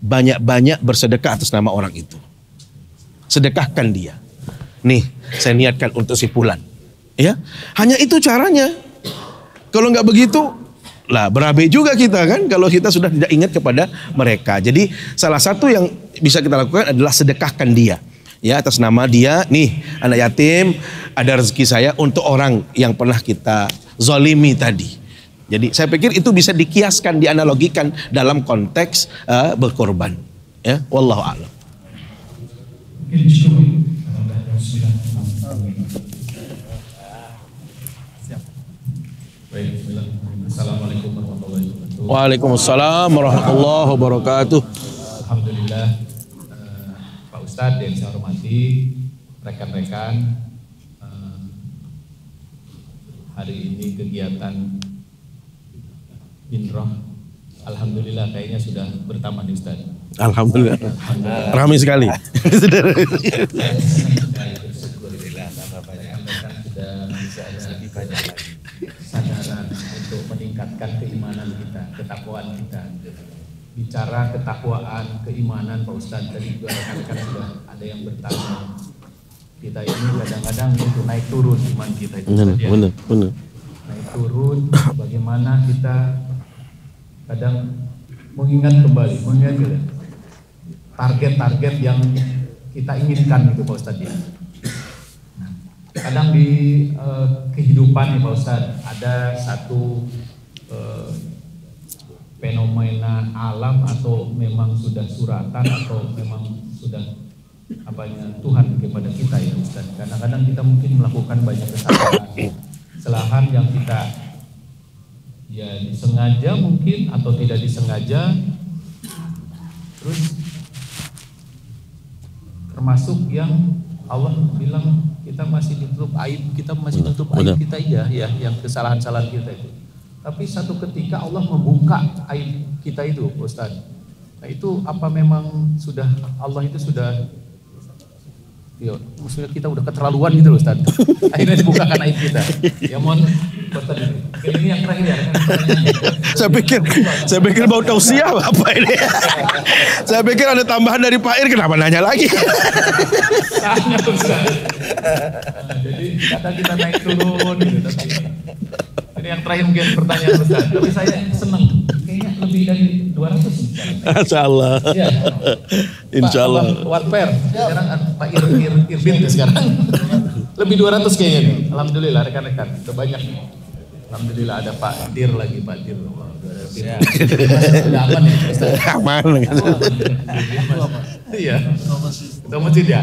banyak-banyak bersedekah atas nama orang itu. Sedekahkan dia. Nih, saya niatkan untuk si Pulan. Ya, hanya itu caranya. Kalau nggak begitu, lah berabe juga kita kan kalau kita sudah tidak ingat kepada mereka. Jadi salah satu yang bisa kita lakukan adalah sedekahkan dia. Ya atas nama dia, nih anak yatim, ada rezeki saya untuk orang yang pernah kita zolimi tadi. Jadi saya pikir itu bisa dikiaskan, dianalogikan dalam konteks uh, berkorban. Ya, wallahu a'lam. Mungkin cukup Baik, Assalamualaikum warahmatullahi wabarakatuh. Waalaikumsalam warahmatullahi wabarakatuh. Alhamdulillah eh, Pak Ustadz yang saya hormati, rekan-rekan eh, hari ini kegiatan Binroh Alhamdulillah kayaknya sudah bertambah nih Ustaz. Alhamdulillah. Ramai sekali. Alhamdulillah sudah bisa ada lebih banyak meningkatkan keimanan kita, ketakwaan kita. Bicara ketakwaan, keimanan Pak Ustadz tadi juga rekan-rekan sudah ada yang bertanya. Kita ini kadang-kadang itu naik turun iman kita itu Benar, benar, benar. Naik turun, bagaimana kita kadang mengingat kembali, mengingat gitu. target-target yang kita inginkan itu Pak Ustadz ya kadang di eh, kehidupan nih Pak Ustadz ada satu eh, fenomena alam atau memang sudah suratan atau memang sudah apanya Tuhan kepada kita ya Ustaz. Kadang-kadang kita mungkin melakukan banyak kesalahan, kesalahan yang kita ya disengaja mungkin atau tidak disengaja. Terus termasuk yang Allah bilang kita masih ditutup aib, kita masih tutup aib kita iya ya yang kesalahan-kesalahan kita itu. Tapi satu ketika Allah membuka aib kita itu, Ustaz. Nah itu apa memang sudah Allah itu sudah Ya, maksudnya kita udah keterlaluan gitu loh Ustaz. Akhirnya dibukakan aib kita. Ya mohon Ustaz ini. Ini yang terakhir ya. Saya pikir, saya pikir mau tausiah apa ini? saya pikir ada tambahan dari Pak Ir, kenapa nanya lagi? Tanya Ustaz. Nah, jadi kadang kita naik turun gitu yang terakhir mungkin pertanyaan Ustaz. Tapi saya senang. Kayaknya lebih dari 200 nih sekarang. Insya Allah. Iya. Insya Allah. Pak Warper. Sekarang ada Pak Ir, Ir, Irbin tuh sekarang. Lebih 200 kayaknya nih. Alhamdulillah rekan-rekan. Udah banyak. Alhamdulillah ada Pak Dir lagi Pak Dir. Udah. Udah aman. Ustaz. Aman. Iya. Ketua masjid ya.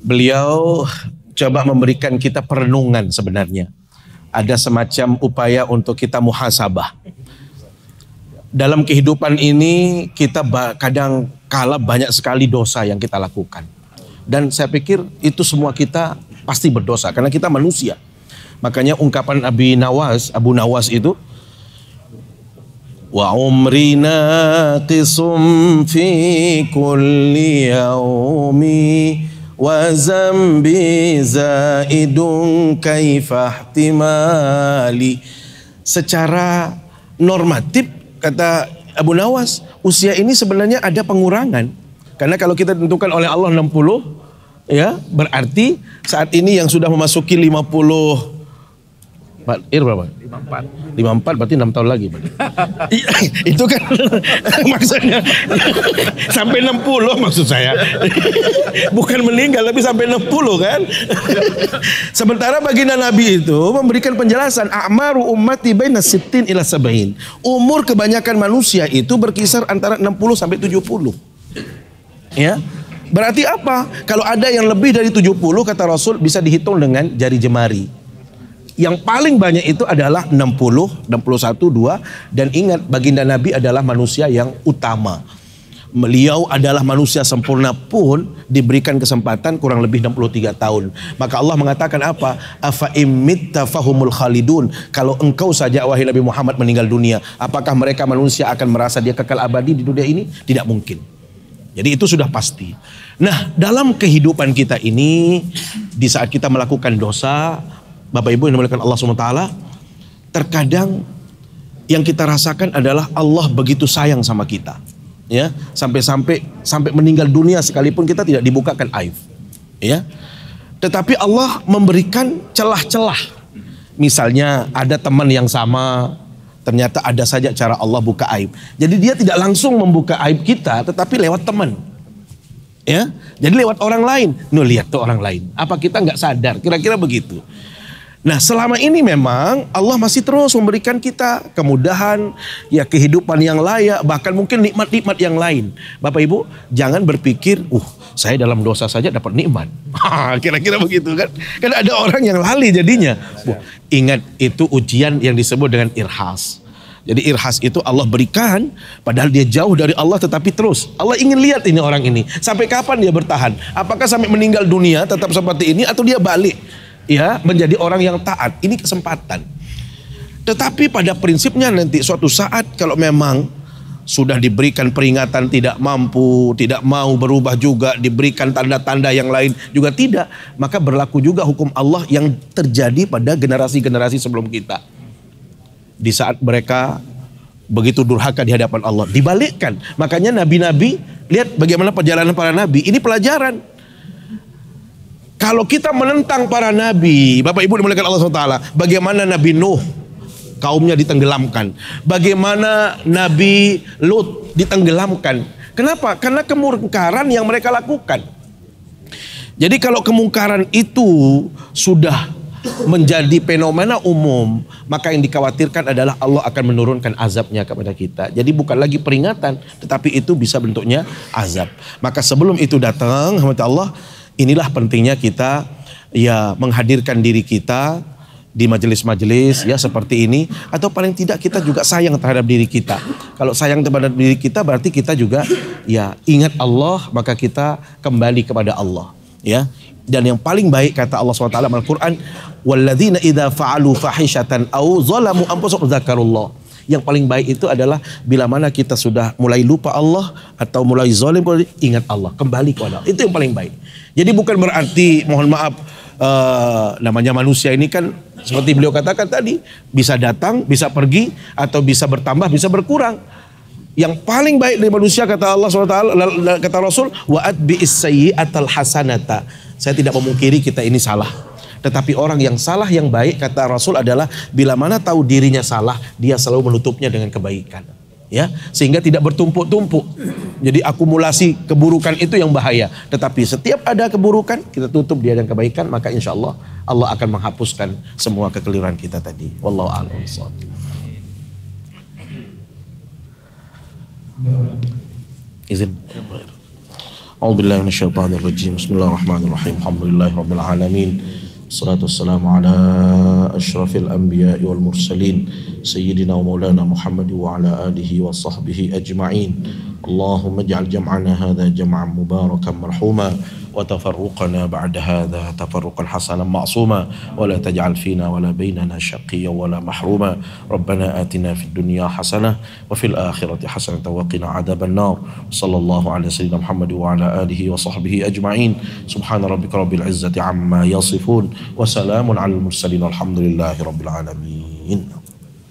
Beliau coba memberikan kita perenungan sebenarnya. Ada semacam upaya untuk kita muhasabah. Dalam kehidupan ini kita kadang kala banyak sekali dosa yang kita lakukan. Dan saya pikir itu semua kita pasti berdosa karena kita manusia. Makanya ungkapan Abi Nawas, Abu Nawas itu wa umrina qisum fi kulli yaumi wa zambi zaidun kaifa ihtimali secara normatif kata Abu Nawas usia ini sebenarnya ada pengurangan karena kalau kita tentukan oleh Allah 60 Ya, berarti saat ini yang sudah memasuki 50 Pak Ir berapa? 54. 54 berarti 6 tahun lagi. Iya, itu kan maksudnya sampai 60 maksud saya. Bukan meninggal tapi sampai 60 kan. Sementara baginda Nabi itu memberikan penjelasan a'maru ummati baina sittin ila sabain. Umur kebanyakan manusia itu berkisar antara 60 sampai 70. Ya. Berarti apa? Kalau ada yang lebih dari 70 kata Rasul bisa dihitung dengan jari jemari. Yang paling banyak itu adalah 60, 61, 2 dan ingat baginda Nabi adalah manusia yang utama. Beliau adalah manusia sempurna pun diberikan kesempatan kurang lebih 63 tahun. Maka Allah mengatakan apa? Afa imitta fahumul khalidun. Kalau engkau saja wahai Nabi Muhammad meninggal dunia, apakah mereka manusia akan merasa dia kekal abadi di dunia ini? Tidak mungkin. Jadi itu sudah pasti. Nah, dalam kehidupan kita ini di saat kita melakukan dosa, Bapak Ibu yang dimuliakan Allah SWT, terkadang yang kita rasakan adalah Allah begitu sayang sama kita. Ya, sampai-sampai sampai meninggal dunia sekalipun kita tidak dibukakan aib. Ya. Tetapi Allah memberikan celah-celah. Misalnya ada teman yang sama, ternyata ada saja cara Allah buka aib. Jadi dia tidak langsung membuka aib kita, tetapi lewat teman. Ya, jadi lewat orang lain. Nuh lihat tuh orang lain. Apa kita nggak sadar? Kira-kira begitu. Nah selama ini memang Allah masih terus memberikan kita kemudahan, ya kehidupan yang layak, bahkan mungkin nikmat-nikmat yang lain. Bapak Ibu jangan berpikir, uh saya dalam dosa saja dapat nikmat. Kira-kira begitu kan? Kan ada orang yang lali jadinya. Wah, ingat itu ujian yang disebut dengan irhas. Jadi irhas itu Allah berikan padahal dia jauh dari Allah tetapi terus Allah ingin lihat ini orang ini sampai kapan dia bertahan apakah sampai meninggal dunia tetap seperti ini atau dia balik ya menjadi orang yang taat. Ini kesempatan. Tetapi pada prinsipnya nanti suatu saat kalau memang sudah diberikan peringatan tidak mampu, tidak mau berubah juga, diberikan tanda-tanda yang lain juga tidak, maka berlaku juga hukum Allah yang terjadi pada generasi-generasi sebelum kita. Di saat mereka begitu durhaka di hadapan Allah, dibalikkan. Makanya nabi-nabi lihat bagaimana perjalanan para nabi. Ini pelajaran. Kalau kita menentang para nabi, Bapak Ibu dimuliakan Allah SWT, bagaimana Nabi Nuh kaumnya ditenggelamkan, bagaimana Nabi Lut ditenggelamkan. Kenapa? Karena kemungkaran yang mereka lakukan. Jadi kalau kemungkaran itu sudah menjadi fenomena umum, maka yang dikhawatirkan adalah Allah akan menurunkan azabnya kepada kita. Jadi bukan lagi peringatan, tetapi itu bisa bentuknya azab. Maka sebelum itu datang, Allah inilah pentingnya kita ya menghadirkan diri kita di majelis-majelis ya seperti ini atau paling tidak kita juga sayang terhadap diri kita. Kalau sayang terhadap diri kita berarti kita juga ya ingat Allah maka kita kembali kepada Allah ya. Dan yang paling baik kata Allah SWT dalam Al-Quran Walladzina idha fa'alu fahishatan au zalamu anfusahum yang paling baik itu adalah bila mana kita sudah mulai lupa Allah atau mulai zalim ingat Allah kembali kepada Allah itu yang paling baik jadi bukan berarti mohon maaf uh, namanya manusia ini kan seperti beliau katakan tadi bisa datang, bisa pergi atau bisa bertambah, bisa berkurang. Yang paling baik dari manusia kata Allah SWT, kata Rasul, waat bi atal hasanata. Saya tidak memungkiri kita ini salah. Tetapi orang yang salah yang baik kata Rasul adalah bila mana tahu dirinya salah, dia selalu menutupnya dengan kebaikan ya sehingga tidak bertumpuk-tumpuk. Jadi akumulasi keburukan itu yang bahaya. Tetapi setiap ada keburukan kita tutup dia dengan kebaikan maka insya Allah Allah akan menghapuskan semua kekeliruan kita tadi. Wallahu a'lam Izin. Alamin. الصلاة والسلام على أشرف الأنبياء والمرسلين سيدنا ومولانا محمد وعلى آله وصحبه أجمعين. اللهم اجعل جمعنا هذا جمعا مباركا مرحوما وتفرقنا بعد هذا تفرقا حسنا معصوما. ولا تجعل فينا ولا بيننا شقيا ولا محروما. ربنا آتنا في الدنيا حسنة وفي الآخرة حسنة وقنا عذاب النار. صلى الله على سيدنا محمد وعلى آله وصحبه أجمعين. سبحان ربك رب العزة عما يصفون. وسلام على المرسلين والحمد لله رب العالمين.